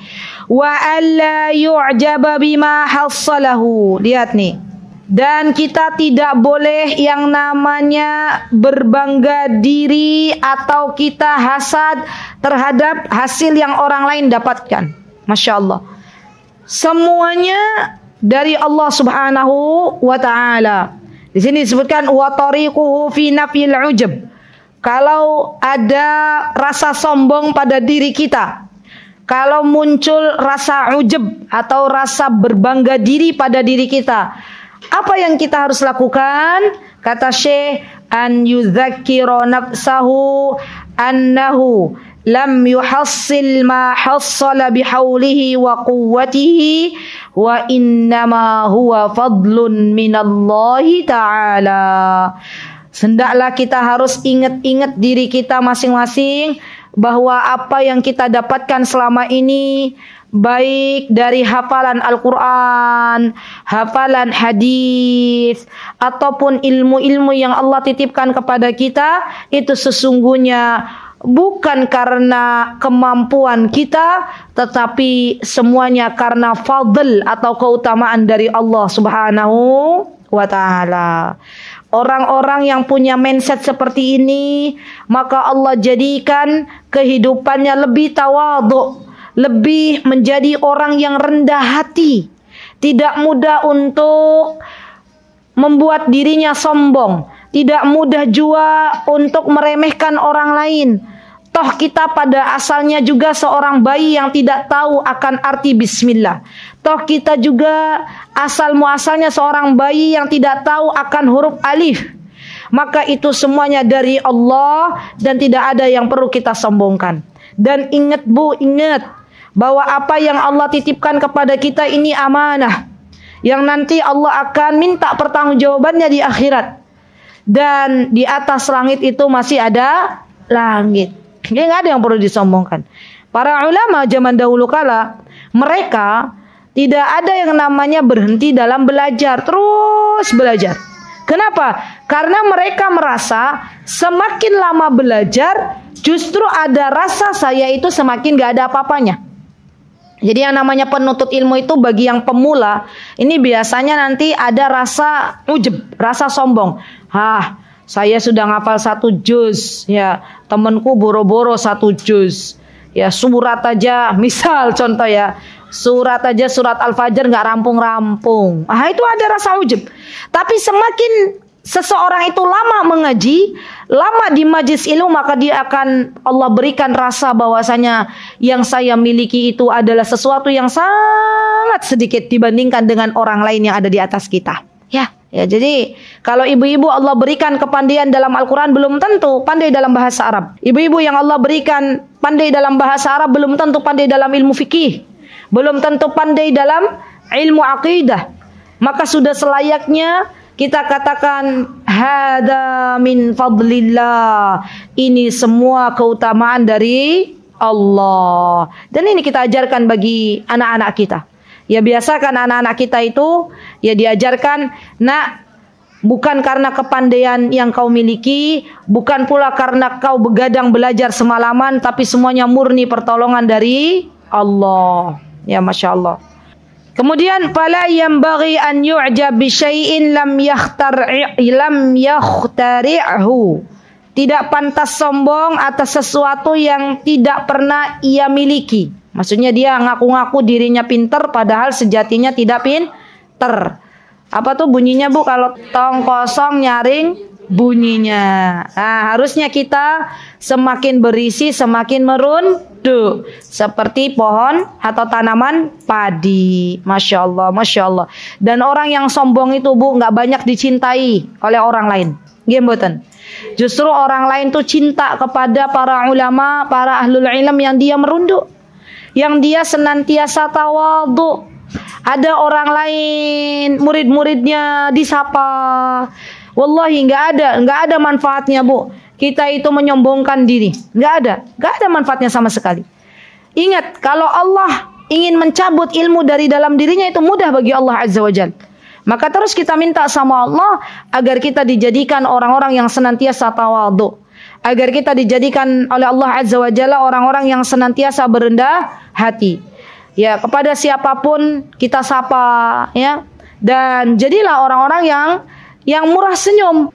Wa alla yu'jaba bima hassalahu. Lihat nih. Dan kita tidak boleh yang namanya berbangga diri atau kita hasad terhadap hasil yang orang lain dapatkan. Masya Allah. Semuanya dari Allah Subhanahu wa taala. Di sini disebutkan wa tariquhu fi nafil ujub. Kalau ada rasa sombong pada diri kita, kalau muncul rasa ujub atau rasa berbangga diri pada diri kita, apa yang kita harus lakukan? Kata Syekh an yudzakkira nafsahu annahu lam yuhassil ma hassala bihaulihi wa quwwatihi wa innama huwa fadlun minallahi ta'ala. Sendaklah kita harus ingat-ingat diri kita masing-masing bahwa apa yang kita dapatkan selama ini baik dari hafalan Al-Quran, hafalan hadis, ataupun ilmu-ilmu yang Allah titipkan kepada kita, itu sesungguhnya bukan karena kemampuan kita, tetapi semuanya karena fadl atau keutamaan dari Allah Subhanahu wa Ta'ala. Orang-orang yang punya mindset seperti ini, maka Allah jadikan kehidupannya lebih tawaduk lebih menjadi orang yang rendah hati, tidak mudah untuk membuat dirinya sombong, tidak mudah juga untuk meremehkan orang lain. Toh kita pada asalnya juga seorang bayi yang tidak tahu akan arti bismillah. Toh kita juga asal muasalnya seorang bayi yang tidak tahu akan huruf alif. Maka itu semuanya dari Allah dan tidak ada yang perlu kita sombongkan. Dan ingat Bu, ingat bahwa apa yang Allah titipkan kepada kita ini amanah yang nanti Allah akan minta pertanggungjawabannya di akhirat. Dan di atas langit itu masih ada langit. Jadi nggak ada yang perlu disombongkan. Para ulama zaman dahulu kala mereka tidak ada yang namanya berhenti dalam belajar, terus belajar. Kenapa? Karena mereka merasa semakin lama belajar, justru ada rasa saya itu semakin gak ada apa-apanya. Jadi yang namanya penuntut ilmu itu bagi yang pemula, ini biasanya nanti ada rasa ujub, rasa sombong. Hah, saya sudah ngafal satu juz, ya temanku boro-boro satu juz. Ya surat aja, [laughs] misal contoh ya, surat aja surat Al-Fajr nggak rampung-rampung. Ah itu ada rasa ujub. Tapi semakin seseorang itu lama mengaji, lama di majlis ilmu maka dia akan Allah berikan rasa bahwasanya yang saya miliki itu adalah sesuatu yang sangat sedikit dibandingkan dengan orang lain yang ada di atas kita. Ya, ya jadi kalau ibu-ibu Allah berikan kepandaian dalam Al-Qur'an belum tentu pandai dalam bahasa Arab. Ibu-ibu yang Allah berikan pandai dalam bahasa Arab belum tentu pandai dalam ilmu fikih. Belum tentu pandai dalam ilmu akidah. Maka sudah selayaknya kita katakan hada min fadlillah. Ini semua keutamaan dari Allah. Dan ini kita ajarkan bagi anak-anak kita. Ya biasakan anak-anak kita itu ya diajarkan nak bukan karena kepandaian yang kau miliki, bukan pula karena kau begadang belajar semalaman, tapi semuanya murni pertolongan dari Allah. Ya Masya Allah. Kemudian fala yang bagi an yu'jab bi syai'in lam yakhtar lam yakhtari'hu. Tidak pantas sombong atas sesuatu yang tidak pernah ia miliki. Maksudnya dia ngaku-ngaku dirinya pinter padahal sejatinya tidak pinter. Apa tuh bunyinya Bu kalau tong kosong nyaring bunyinya. Nah, harusnya kita semakin berisi semakin merun Tuh, seperti pohon atau tanaman padi. Masya Allah, Masya Allah. Dan orang yang sombong itu bu nggak banyak dicintai oleh orang lain. Gemboten. Justru orang lain tuh cinta kepada para ulama, para ahlul ilm yang dia merunduk. Yang dia senantiasa tawadu. Ada orang lain, murid-muridnya disapa. Wallahi nggak ada, nggak ada manfaatnya bu kita itu menyombongkan diri. Nggak ada, nggak ada manfaatnya sama sekali. Ingat, kalau Allah ingin mencabut ilmu dari dalam dirinya itu mudah bagi Allah Azza wa. Maka terus kita minta sama Allah agar kita dijadikan orang-orang yang senantiasa tawadu. Agar kita dijadikan oleh Allah Azza wa Jalla orang-orang yang senantiasa berendah hati. Ya, kepada siapa pun kita sapa ya. Dan jadilah orang-orang yang yang murah senyum,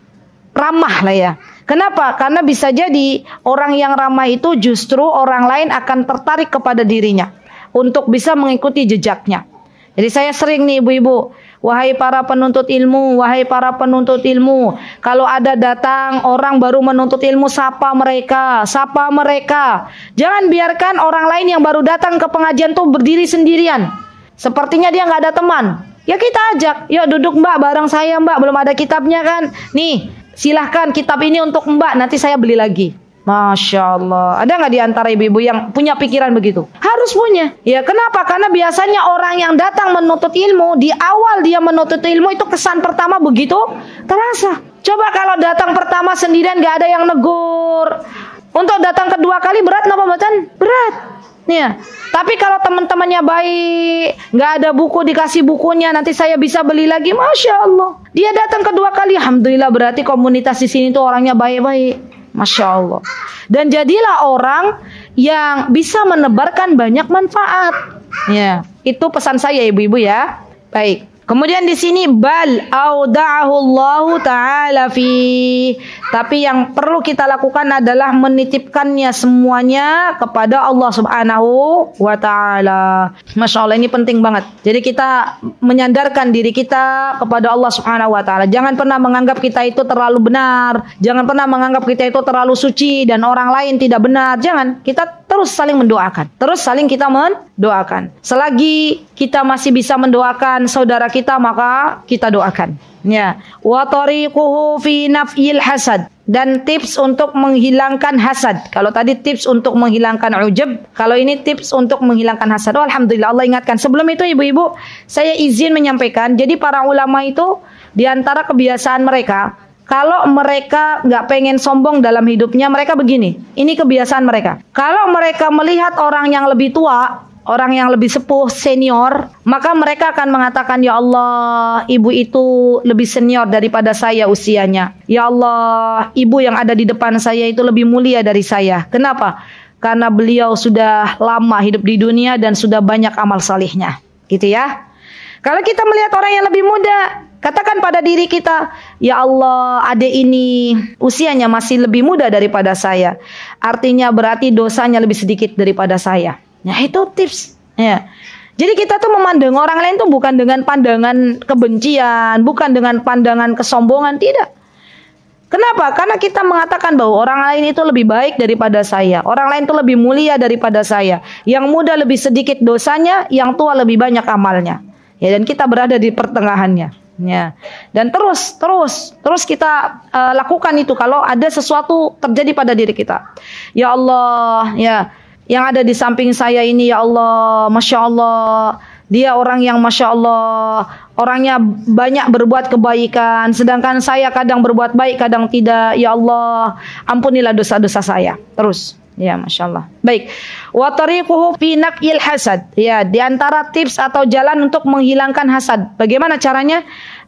ramah lah ya. Kenapa? Karena bisa jadi orang yang ramah itu justru orang lain akan tertarik kepada dirinya untuk bisa mengikuti jejaknya. Jadi saya sering nih ibu-ibu, wahai para penuntut ilmu, wahai para penuntut ilmu, kalau ada datang orang baru menuntut ilmu, sapa mereka, sapa mereka. Jangan biarkan orang lain yang baru datang ke pengajian tuh berdiri sendirian. Sepertinya dia nggak ada teman. Ya kita ajak, yuk duduk mbak bareng saya mbak, belum ada kitabnya kan. Nih, silahkan kitab ini untuk mbak nanti saya beli lagi Masya Allah. Ada nggak di antara ibu-ibu yang punya pikiran begitu? Harus punya. Ya kenapa? Karena biasanya orang yang datang menuntut ilmu, di awal dia menuntut ilmu itu kesan pertama begitu terasa. Coba kalau datang pertama sendirian nggak ada yang negur. Untuk datang kedua kali berat napa bacaan? Berat. Ya. Tapi kalau teman-temannya baik, nggak ada buku dikasih bukunya, nanti saya bisa beli lagi, masya Allah. Dia datang kedua kali, alhamdulillah berarti komunitas di sini tuh orangnya baik-baik, masya Allah. Dan jadilah orang yang bisa menebarkan banyak manfaat. Ya, itu pesan saya ibu-ibu ya. Baik. Kemudian di sini bal auda'ahu Allah taala fi. Tapi yang perlu kita lakukan adalah menitipkannya semuanya kepada Allah Subhanahu wa taala. Masya Allah ini penting banget. Jadi kita menyandarkan diri kita kepada Allah Subhanahu wa taala. Jangan pernah menganggap kita itu terlalu benar, jangan pernah menganggap kita itu terlalu suci dan orang lain tidak benar. Jangan. Kita terus saling mendoakan. Terus saling kita mendoakan. Selagi kita masih bisa mendoakan saudara kita maka kita doakan. Ya, wa tariquhu fi naf'il hasad dan tips untuk menghilangkan hasad. Kalau tadi tips untuk menghilangkan ujub, kalau ini tips untuk menghilangkan hasad. Oh, alhamdulillah Allah ingatkan. Sebelum itu ibu-ibu, saya izin menyampaikan. Jadi para ulama itu di antara kebiasaan mereka, kalau mereka nggak pengen sombong dalam hidupnya, mereka begini. Ini kebiasaan mereka. Kalau mereka melihat orang yang lebih tua, orang yang lebih sepuh, senior, maka mereka akan mengatakan, "Ya Allah, ibu itu lebih senior daripada saya usianya. Ya Allah, ibu yang ada di depan saya itu lebih mulia dari saya." Kenapa? Karena beliau sudah lama hidup di dunia dan sudah banyak amal salihnya. Gitu ya. Kalau kita melihat orang yang lebih muda, katakan pada diri kita, "Ya Allah, adik ini usianya masih lebih muda daripada saya." Artinya berarti dosanya lebih sedikit daripada saya. Nah itu tips. Ya. Jadi kita tuh memandang orang lain tuh bukan dengan pandangan kebencian, bukan dengan pandangan kesombongan, tidak. Kenapa? Karena kita mengatakan bahwa orang lain itu lebih baik daripada saya. Orang lain itu lebih mulia daripada saya. Yang muda lebih sedikit dosanya, yang tua lebih banyak amalnya. Ya, dan kita berada di pertengahannya. Ya. Dan terus, terus, terus kita uh, lakukan itu kalau ada sesuatu terjadi pada diri kita. Ya Allah, ya yang ada di samping saya ini ya Allah, masya Allah, dia orang yang masya Allah, orangnya banyak berbuat kebaikan, sedangkan saya kadang berbuat baik, kadang tidak. Ya Allah, ampunilah dosa-dosa saya. Terus. Ya, masya Allah. Baik. Watariquhu fi naqil hasad. Ya, di antara tips atau jalan untuk menghilangkan hasad. Bagaimana caranya?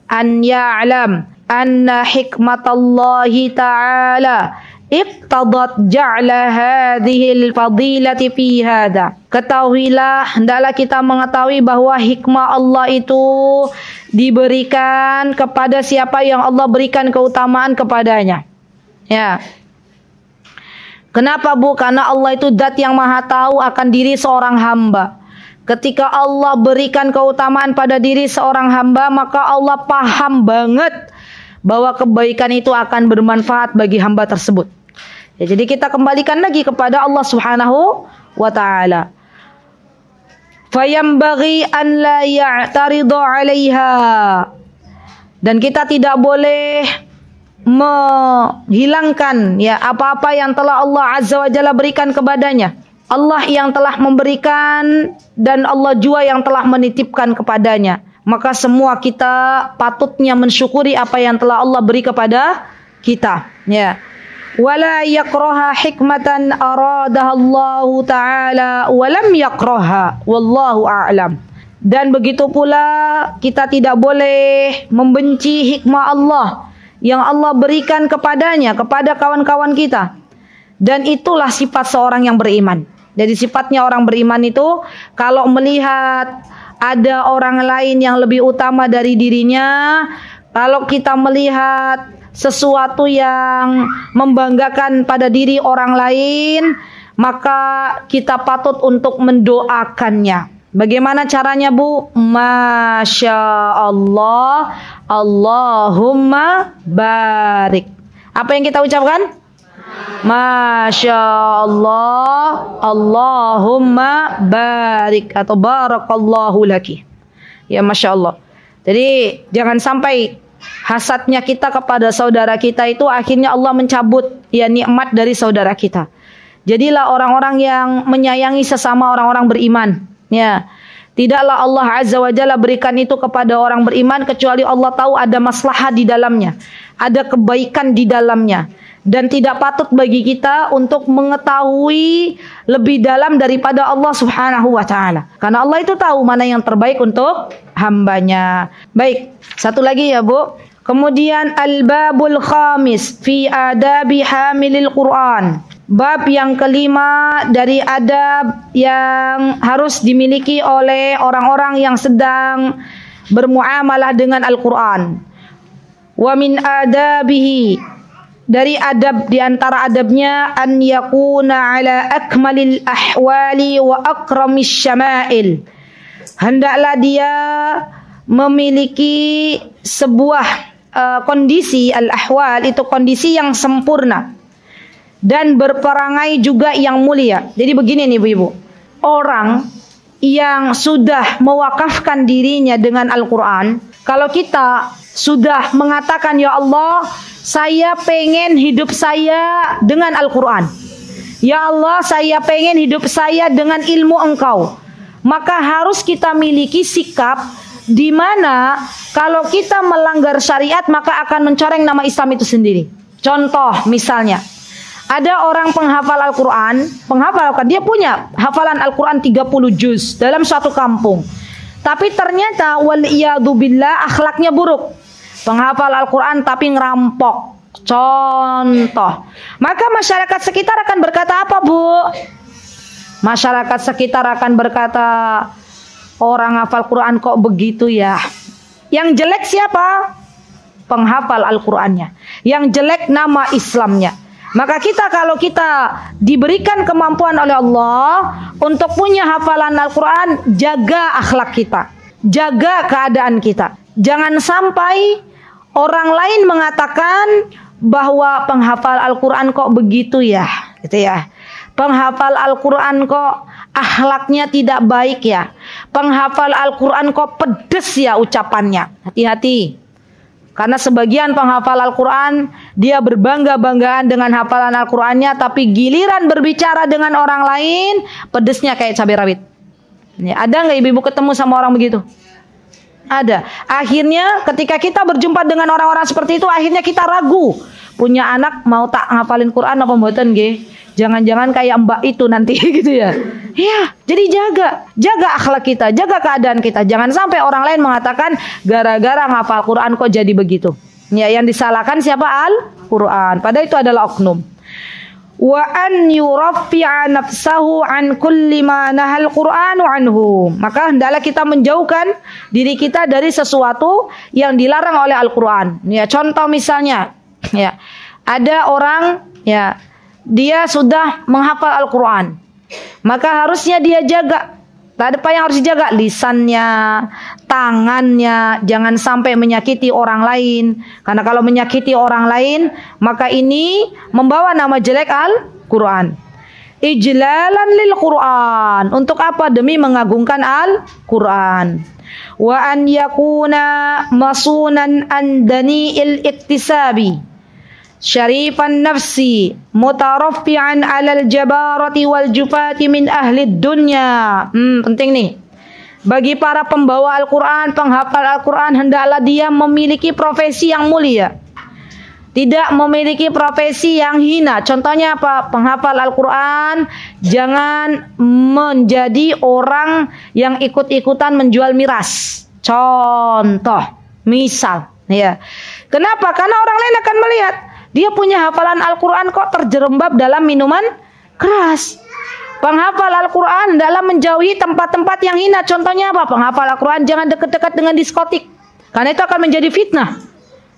An ya'lam anna hikmatallahi ta'ala iqtadat ja'la hadhil fadilati fi hada. Ketahuilah hendaklah kita mengetahui bahwa hikmah Allah itu diberikan kepada siapa yang Allah berikan keutamaan kepadanya. Ya. Kenapa Bu? Karena Allah itu dat yang maha tahu akan diri seorang hamba. Ketika Allah berikan keutamaan pada diri seorang hamba, maka Allah paham banget bahwa kebaikan itu akan bermanfaat bagi hamba tersebut. Ya, jadi kita kembalikan lagi kepada Allah Subhanahu wa taala. Fayambaghi an la ya'taridu 'alaiha. Dan kita tidak boleh menghilangkan ya apa-apa yang telah Allah Azza wa Jalla berikan kepadanya. Allah yang telah memberikan dan Allah jua yang telah menitipkan kepadanya maka semua kita patutnya mensyukuri apa yang telah Allah beri kepada kita. Ya. Wala yakraha hikmatan aradaha Allah taala walam yakraha wallahu a'lam. Dan begitu pula kita tidak boleh membenci hikmah Allah yang Allah berikan kepadanya kepada kawan-kawan kita. Dan itulah sifat seorang yang beriman. Jadi sifatnya orang beriman itu kalau melihat ada orang lain yang lebih utama dari dirinya, kalau kita melihat sesuatu yang membanggakan pada diri orang lain, maka kita patut untuk mendoakannya. Bagaimana caranya, Bu? Masya Allah, Allahumma barik. Apa yang kita ucapkan? Masya Allah Allahumma barik Atau barakallahu laki. Ya Masya Allah Jadi jangan sampai Hasadnya kita kepada saudara kita itu Akhirnya Allah mencabut Ya nikmat dari saudara kita. Jadilah orang-orang yang menyayangi sesama orang-orang beriman Ya. Tidaklah Allah Azza wa Jalla berikan itu kepada orang beriman kecuali Allah tahu ada maslahat di dalamnya, ada kebaikan di dalamnya dan tidak patut bagi kita untuk mengetahui lebih dalam daripada Allah Subhanahu wa taala. Karena Allah itu tahu mana yang terbaik untuk hambanya. Baik, satu lagi ya, Bu. Kemudian al-babul khamis fi adabi hamilil Quran. Bab yang kelima dari adab yang harus dimiliki oleh orang-orang yang sedang bermuamalah dengan Al-Quran. Wa min adabihi dari adab di antara adabnya an yakuna ala akmalil ahwali wa akramis syama'il. Hendaklah dia memiliki sebuah uh, kondisi al-ahwal itu kondisi yang sempurna dan berperangai juga yang mulia. Jadi begini nih Bu-ibu. Orang yang sudah mewakafkan dirinya dengan Al-Qur'an, kalau kita sudah mengatakan ya Allah saya pengen hidup saya dengan Al-Quran. Ya Allah, saya pengen hidup saya dengan ilmu Engkau. Maka harus kita miliki sikap di mana kalau kita melanggar syariat maka akan mencoreng nama Islam itu sendiri. Contoh misalnya, ada orang penghafal Al-Quran, penghafal Al-Quran, dia punya hafalan Al-Quran 30 juz dalam suatu kampung. Tapi ternyata wal billah akhlaknya buruk. Penghafal Al-Quran tapi ngerampok. Contoh. Maka masyarakat sekitar akan berkata apa bu? Masyarakat sekitar akan berkata, orang hafal Quran kok begitu ya? Yang jelek siapa? Penghafal Al-Qurannya. Yang jelek nama Islamnya. Maka kita kalau kita diberikan kemampuan oleh Allah untuk punya hafalan Al-Quran, jaga akhlak kita. Jaga keadaan kita. Jangan sampai orang lain mengatakan bahwa penghafal Al-Quran kok begitu ya. Gitu ya. Penghafal Al-Quran kok akhlaknya tidak baik ya. Penghafal Al-Quran kok pedes ya ucapannya. Hati-hati. Karena sebagian penghafal Al-Quran dia berbangga-banggaan dengan hafalan Al-Qurannya, tapi giliran berbicara dengan orang lain pedesnya kayak cabai rawit. Ada nggak ibu-ibu ketemu sama orang begitu? Ada. Akhirnya ketika kita berjumpa dengan orang-orang seperti itu, akhirnya kita ragu. Punya anak mau tak ngafalin Quran apa mboten nggih? Jangan-jangan kayak mbak itu nanti [laughs] gitu ya. Iya, jadi jaga, jaga akhlak kita, jaga keadaan kita. Jangan sampai orang lain mengatakan gara-gara ngafal Quran kok jadi begitu. Ya, yang disalahkan siapa? Al-Quran. Padahal itu adalah oknum. Wa an yuraffi'a nafsahu an kulli ma nahal Qur'anu anhu. Maka hendaklah kita menjauhkan diri kita dari sesuatu yang dilarang oleh Al-Qur'an. Ya, contoh misalnya, ya. Ada orang ya dia sudah menghafal Al-Quran. Maka harusnya dia jaga. Tak apa yang harus dijaga? Lisannya, tangannya, jangan sampai menyakiti orang lain. Karena kalau menyakiti orang lain, maka ini membawa nama jelek Al-Quran. Ijlalan lil Quran. Untuk apa? Demi mengagungkan Al-Quran. Wa an yakuna masunan an dani'il iktisabi syarifan nafsi mutaraffi'an 'alal jabarati wal jufati min ahli dunya. Hmm, penting nih. Bagi para pembawa Al-Qur'an, penghafal Al-Qur'an hendaklah dia memiliki profesi yang mulia. Tidak memiliki profesi yang hina. Contohnya apa? Penghafal Al-Qur'an jangan menjadi orang yang ikut-ikutan menjual miras. Contoh, misal, ya. Kenapa? Karena orang lain akan melihat dia punya hafalan Al-Quran kok terjerembab dalam minuman keras. Penghafal Al-Quran dalam menjauhi tempat-tempat yang hina. Contohnya apa? Penghafal Al-Quran jangan dekat-dekat dengan diskotik. Karena itu akan menjadi fitnah.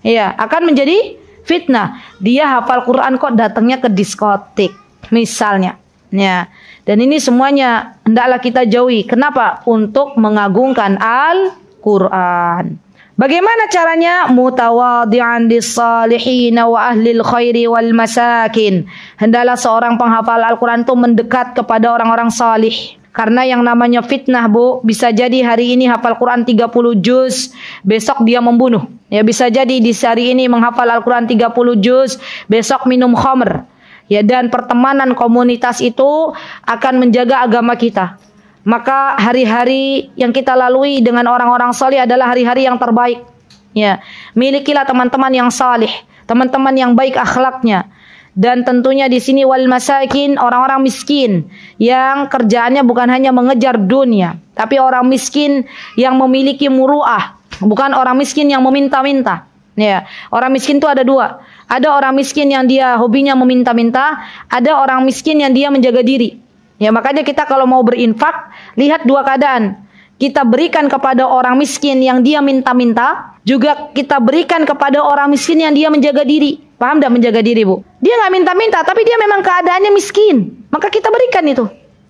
Iya, akan menjadi fitnah. Dia hafal Quran kok datangnya ke diskotik. Misalnya. Ya. Dan ini semuanya hendaklah kita jauhi. Kenapa? Untuk mengagungkan Al-Quran. Bagaimana caranya? Mutawadhi'an lis-salihin wa ahlil khairi wal masakin. Hendaklah seorang penghafal Al-Qur'an itu mendekat kepada orang-orang salih. Karena yang namanya fitnah, Bu, bisa jadi hari ini hafal Quran 30 juz, besok dia membunuh. Ya bisa jadi di hari ini menghafal Al-Quran 30 juz, besok minum khamr. Ya dan pertemanan komunitas itu akan menjaga agama kita. Maka hari-hari yang kita lalui dengan orang-orang salih adalah hari-hari yang terbaik. Ya, milikilah teman-teman yang salih, teman-teman yang baik akhlaknya. Dan tentunya di sini wal masakin orang-orang miskin yang kerjaannya bukan hanya mengejar dunia, tapi orang miskin yang memiliki muruah, bukan orang miskin yang meminta-minta. Ya, orang miskin itu ada dua. Ada orang miskin yang dia hobinya meminta-minta, ada orang miskin yang dia menjaga diri. Ya makanya kita kalau mau berinfak lihat dua keadaan. Kita berikan kepada orang miskin yang dia minta-minta, juga kita berikan kepada orang miskin yang dia menjaga diri. Paham tidak menjaga diri, Bu? Dia nggak minta-minta, tapi dia memang keadaannya miskin. Maka kita berikan itu.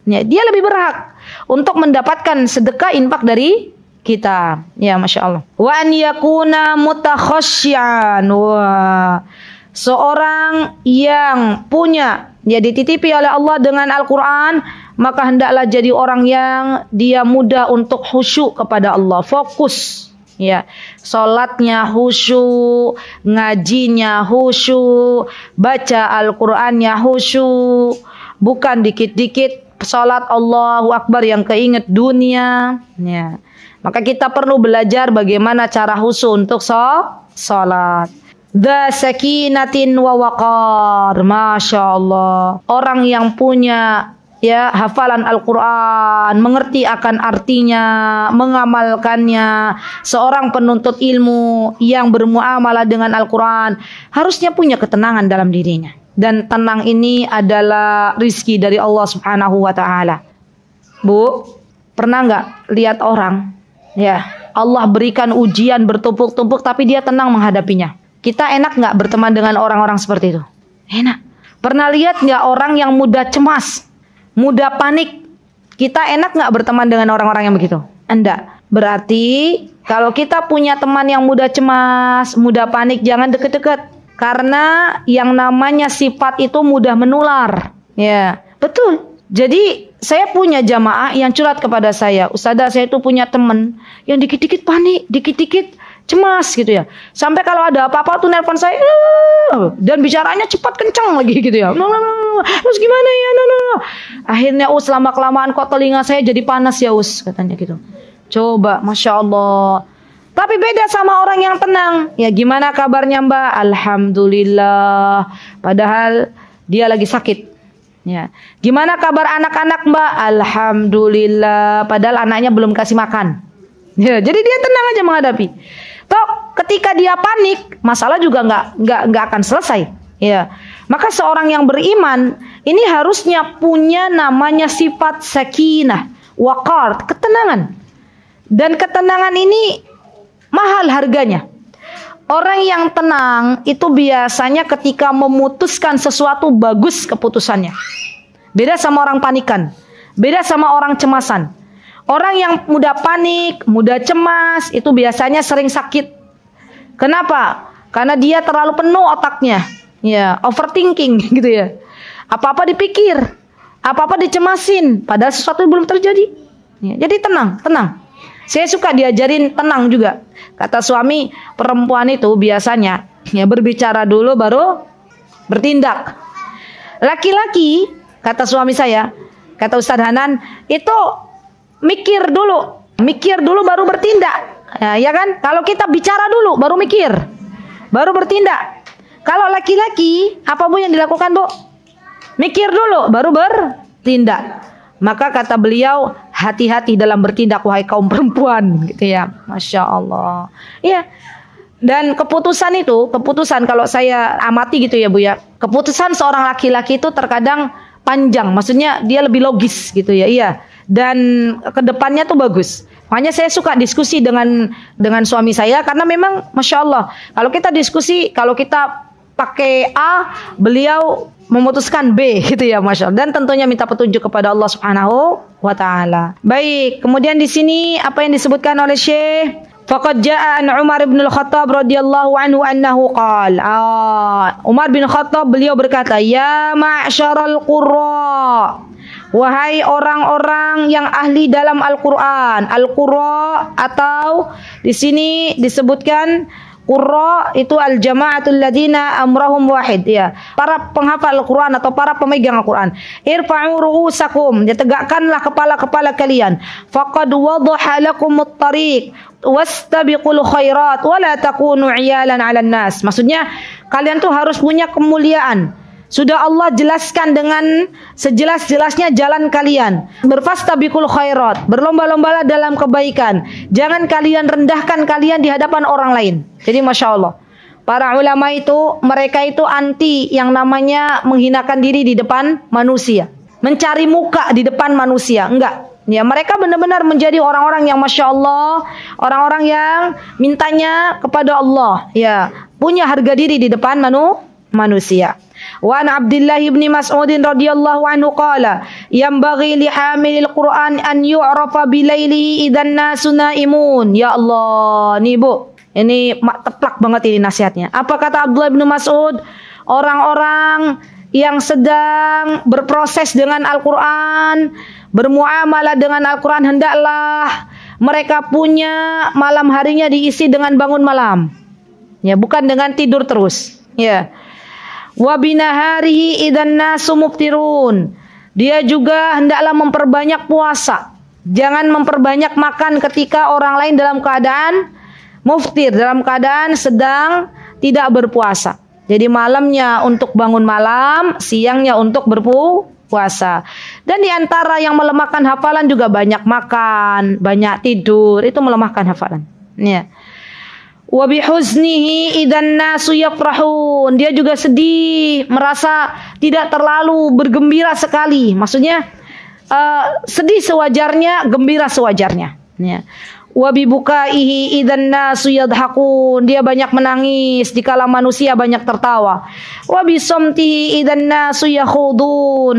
Ya, dia lebih berhak untuk mendapatkan sedekah infak dari kita. Ya, masya Allah. Wa an yakuna mutakhasyan. Wah. Seorang yang punya ya dititipi oleh Allah dengan Al-Quran, maka hendaklah jadi orang yang dia mudah untuk khusyuk kepada Allah, fokus. Ya, salatnya khusyuk, ngajinya khusyuk, baca Al-Qur'annya khusyuk, bukan dikit-dikit salat Allahu Akbar yang keinget dunia. Ya. Maka kita perlu belajar bagaimana cara khusyuk untuk salat. Da sakinatin wa waqar. Masya Allah. Orang yang punya ya hafalan Al-Qur'an, mengerti akan artinya, mengamalkannya. Seorang penuntut ilmu yang bermuamalah dengan Al-Qur'an harusnya punya ketenangan dalam dirinya. Dan tenang ini adalah rizki dari Allah Subhanahu wa taala. Bu, pernah nggak lihat orang ya, Allah berikan ujian bertumpuk-tumpuk tapi dia tenang menghadapinya. Kita enak nggak berteman dengan orang-orang seperti itu? Enak. Pernah lihat nggak orang yang mudah cemas? mudah panik. Kita enak nggak berteman dengan orang-orang yang begitu? Anda. Berarti kalau kita punya teman yang mudah cemas, mudah panik, jangan deket-deket. Karena yang namanya sifat itu mudah menular. Ya, betul. Jadi saya punya jamaah yang curhat kepada saya, Ustazah saya itu punya teman yang dikit-dikit panik, dikit-dikit cemas gitu ya. Sampai kalau ada apa-apa tuh nelpon saya dan bicaranya cepat kencang lagi gitu ya. Terus gimana ya? Akhirnya us lama kelamaan kok telinga saya jadi panas ya us katanya gitu. Coba, masya Allah. Tapi beda sama orang yang tenang. Ya gimana kabarnya Mbak? Alhamdulillah. Padahal dia lagi sakit. Ya. Gimana kabar anak-anak Mbak? Alhamdulillah. Padahal anaknya belum kasih makan. Ya, jadi dia tenang aja menghadapi. Toh ketika dia panik, masalah juga nggak nggak nggak akan selesai. Ya, maka seorang yang beriman ini harusnya punya namanya sifat sakinah, wakar, ketenangan. Dan ketenangan ini mahal harganya. Orang yang tenang itu biasanya ketika memutuskan sesuatu bagus keputusannya. Beda sama orang panikan. Beda sama orang cemasan. Orang yang mudah panik, mudah cemas, itu biasanya sering sakit. Kenapa? Karena dia terlalu penuh otaknya. Ya, overthinking [laughs] gitu ya. Apa-apa dipikir, apa-apa dicemasin, padahal sesuatu belum terjadi. Ya, jadi tenang, tenang. Saya suka diajarin tenang juga. Kata suami, perempuan itu biasanya ya berbicara dulu baru bertindak. Laki-laki, kata suami saya, kata Ustadz Hanan, itu mikir dulu, mikir dulu baru bertindak. Ya, ya kan? Kalau kita bicara dulu baru mikir, baru bertindak. Kalau laki-laki, apa pun yang dilakukan, Bu? Mikir dulu baru bertindak. Maka kata beliau, hati-hati dalam bertindak wahai kaum perempuan, gitu ya. Masya Allah. Iya. Dan keputusan itu, keputusan kalau saya amati gitu ya Bu ya. Keputusan seorang laki-laki itu terkadang panjang, maksudnya dia lebih logis gitu ya. Iya dan ke depannya tuh bagus. Makanya saya suka diskusi dengan dengan suami saya karena memang masya Allah kalau kita diskusi kalau kita pakai A beliau memutuskan B [laughs] gitu ya masya Allah dan tentunya minta petunjuk kepada Allah Subhanahu wa taala. Baik, kemudian di sini apa yang disebutkan oleh Syekh Faqad ja'a Umar bin Al-Khattab radhiyallahu anhu annahu qal. Ah, Umar bin Khattab beliau berkata, "Ya ma'syaral qurra." Wahai orang-orang yang ahli dalam Al-Qur'an, Al-Qurra atau di sini disebutkan Qurra itu al-jama'atul ladina amrahum wahid ya. Para penghafal Al-Qur'an atau para pemegang Al-Qur'an. Irfa'u ru'usakum, ya tegakkanlah kepala-kepala kalian. Faqad wadaha lakumut tariq wastabiqul khairat wa la takunu 'iyalan 'alan nas. Maksudnya kalian tuh harus punya kemuliaan sudah Allah jelaskan dengan sejelas-jelasnya jalan kalian. Berfastabiqul khairat, berlomba-lombalah dalam kebaikan. Jangan kalian rendahkan kalian di hadapan orang lain. Jadi Masya Allah. Para ulama itu, mereka itu anti yang namanya menghinakan diri di depan manusia. Mencari muka di depan manusia. Enggak. Ya, mereka benar-benar menjadi orang-orang yang masya Allah, orang-orang yang mintanya kepada Allah. Ya, punya harga diri di depan manu, manusia. Wa an Abdullah bin Mas'ud radhiyallahu anhu qala yanbaghi li hamilil Qur'an an yu'rafa bilailihi idan nasu naimun. Ya Allah, nih Bu. Ini teplak banget ini nasihatnya. Apa kata Abdullah bin Mas'ud? Orang-orang yang sedang berproses dengan Al-Quran, bermuamalah dengan Al-Quran hendaklah mereka punya malam harinya diisi dengan bangun malam. Ya, bukan dengan tidur terus. Ya. Wa binaharihi idan. Dia juga hendaklah memperbanyak puasa. Jangan memperbanyak makan ketika orang lain dalam keadaan muftir, dalam keadaan sedang tidak berpuasa. Jadi malamnya untuk bangun malam, siangnya untuk berpuasa. Dan di antara yang melemahkan hafalan juga banyak makan, banyak tidur, itu melemahkan hafalan. Ya. Wa bihuznihi idan nasu yafrahun. Dia juga sedih, merasa tidak terlalu bergembira sekali. Maksudnya uh, sedih sewajarnya, gembira sewajarnya. Ya wa bibukaihi idzan nasu yadhakun. Dia banyak menangis. Dikala manusia banyak tertawa. Wa bisamtihi idzan nasu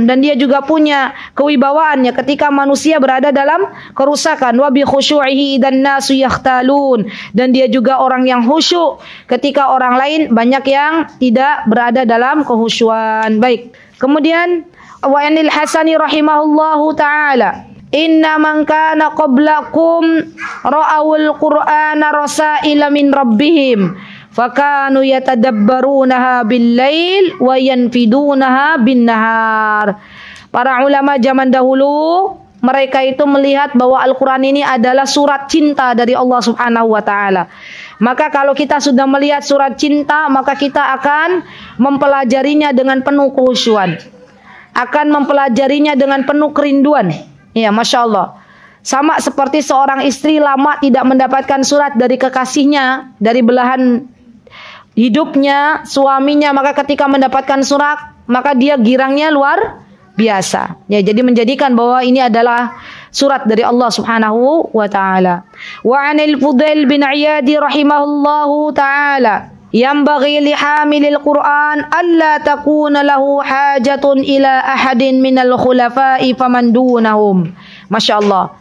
dan dia juga punya kewibawaannya ketika manusia berada dalam kerusakan. Wa bi khusyu'ihi idzan nasu yakhtalun. Dan dia juga orang yang khusyuk. Ketika orang lain banyak yang tidak berada dalam kehusyuan. Baik. Kemudian wa anil hasani rahimahullahu taala Inna man kana qablakum ra'awul qur'ana rasaila min rabbihim fakanu yatadabbarunaha bil lail wa yanfidunaha bin nahar. Para ulama zaman dahulu mereka itu melihat bahwa Al-Qur'an ini adalah surat cinta dari Allah Subhanahu wa taala. Maka kalau kita sudah melihat surat cinta, maka kita akan mempelajarinya dengan penuh kehusuan. Akan mempelajarinya dengan penuh kerinduan Ya, masya Allah. Sama seperti seorang istri lama tidak mendapatkan surat dari kekasihnya, dari belahan hidupnya, suaminya, maka ketika mendapatkan surat, maka dia girangnya luar biasa. Ya, jadi menjadikan bahwa ini adalah surat dari Allah Subhanahu wa taala. Wa 'anil Fudail bin Iyadi rahimahullahu taala ينبغي لحامل القرآن ألا تكون له حاجة إلى أحد من الخلفاء فمن دونهم Masya Allah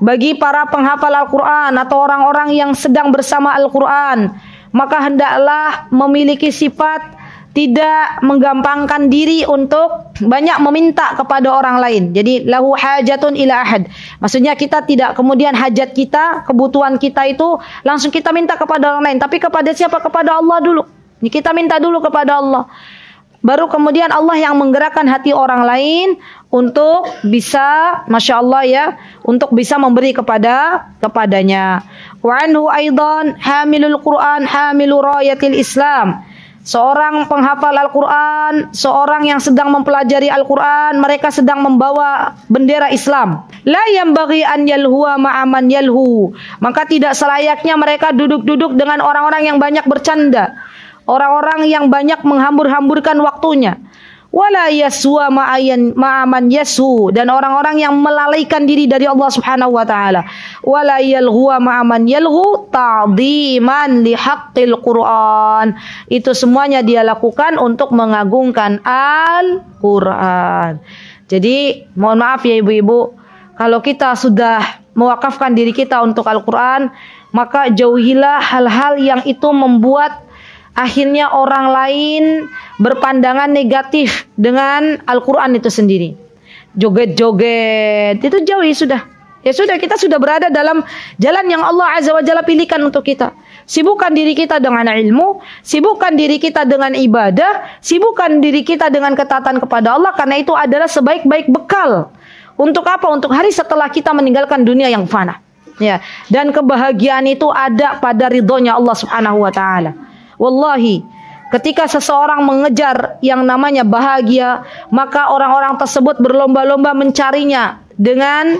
Bagi para penghafal Al-Quran atau orang-orang yang sedang bersama Al-Quran Maka hendaklah memiliki sifat tidak menggampangkan diri untuk banyak meminta kepada orang lain. Jadi lahu hajatun ila ahad. Maksudnya kita tidak kemudian hajat kita, kebutuhan kita itu langsung kita minta kepada orang lain, tapi kepada siapa? Kepada Allah dulu. Kita minta dulu kepada Allah. Baru kemudian Allah yang menggerakkan hati orang lain untuk bisa, masya Allah ya, untuk bisa memberi kepada kepadanya. Wa anhu aidan hamilul Quran hamilu rayatil Islam seorang penghafal Al-Quran, seorang yang sedang mempelajari Al-Quran, mereka sedang membawa bendera Islam. La yang bagi an yalhuwa ma'aman yalhu. Maka tidak selayaknya mereka duduk-duduk dengan orang-orang yang banyak bercanda. Orang-orang yang banyak menghambur-hamburkan waktunya wala yaswa ma'ayan ma'aman yasu dan orang-orang yang melalaikan diri dari Allah Subhanahu wa taala. Wala yalghu ma'aman yalghu ta'dhiman li haqqil Qur'an. Itu semuanya dia lakukan untuk mengagungkan Al-Qur'an. Jadi mohon maaf ya ibu-ibu kalau kita sudah mewakafkan diri kita untuk Al-Qur'an maka jauhilah hal-hal yang itu membuat akhirnya orang lain berpandangan negatif dengan Al-Quran itu sendiri. Joget-joget, itu jauhi sudah. Ya sudah, kita sudah berada dalam jalan yang Allah Azza wa Jalla pilihkan untuk kita. Sibukkan diri kita dengan ilmu, sibukkan diri kita dengan ibadah, sibukkan diri kita dengan ketatan kepada Allah karena itu adalah sebaik-baik bekal. Untuk apa? Untuk hari setelah kita meninggalkan dunia yang fana. Ya, dan kebahagiaan itu ada pada ridhonya Allah Subhanahu wa taala. Wallahi, ketika seseorang mengejar yang namanya bahagia, maka orang-orang tersebut berlomba-lomba mencarinya dengan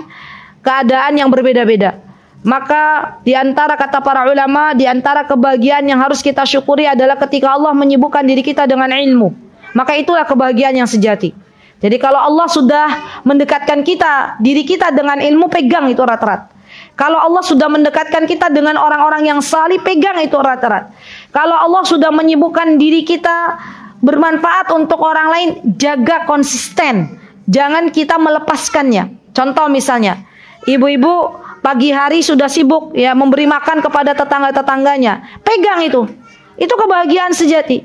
keadaan yang berbeda-beda. Maka di antara kata para ulama, di antara kebahagiaan yang harus kita syukuri adalah ketika Allah menyibukkan diri kita dengan ilmu. Maka itulah kebahagiaan yang sejati. Jadi kalau Allah sudah mendekatkan kita, diri kita dengan ilmu, pegang itu erat-erat. Kalau Allah sudah mendekatkan kita dengan orang-orang yang salih, pegang itu erat-erat. Kalau Allah sudah menyibukkan diri kita bermanfaat untuk orang lain, jaga konsisten. Jangan kita melepaskannya. Contoh misalnya, ibu-ibu pagi hari sudah sibuk ya memberi makan kepada tetangga-tetangganya. Pegang itu. Itu kebahagiaan sejati.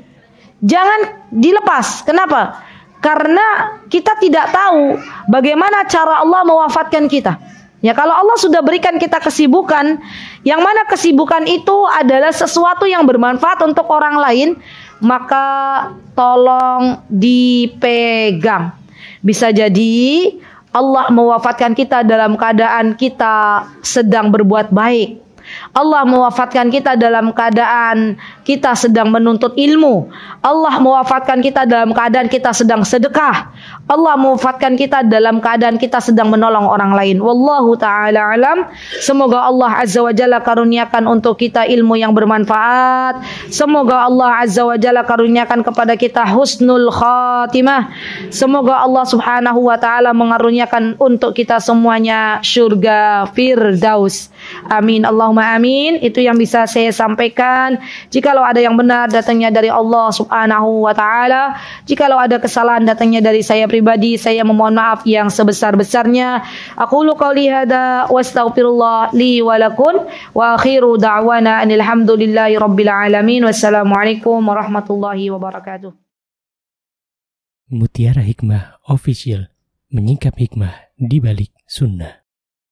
Jangan dilepas. Kenapa? Karena kita tidak tahu bagaimana cara Allah mewafatkan kita. Ya kalau Allah sudah berikan kita kesibukan, yang mana kesibukan itu adalah sesuatu yang bermanfaat untuk orang lain, maka tolong dipegang. Bisa jadi Allah mewafatkan kita dalam keadaan kita sedang berbuat baik. Allah mewafatkan kita dalam keadaan kita sedang menuntut ilmu. Allah mewafatkan kita dalam keadaan kita sedang sedekah. Allah mewafatkan kita dalam keadaan kita sedang menolong orang lain. Wallahu taala alam. Semoga Allah azza wa jalla karuniakan untuk kita ilmu yang bermanfaat. Semoga Allah azza wa jalla karuniakan kepada kita husnul khatimah. Semoga Allah subhanahu wa taala mengaruniakan untuk kita semuanya surga firdaus. Amin. Allahumma amin. Itu yang bisa saya sampaikan. Jikalau ada yang benar datangnya dari Allah Subhanahu wa taala. Jikalau ada kesalahan datangnya dari saya pribadi, saya memohon maaf yang sebesar-besarnya. Aku lu qauli hada wastaghfirullah li wa lakum wa akhiru da'wana anil hamdulillahi rabbil alamin. Wassalamualaikum warahmatullahi wabarakatuh. Mutiara Hikmah Official menyingkap hikmah di balik sunnah.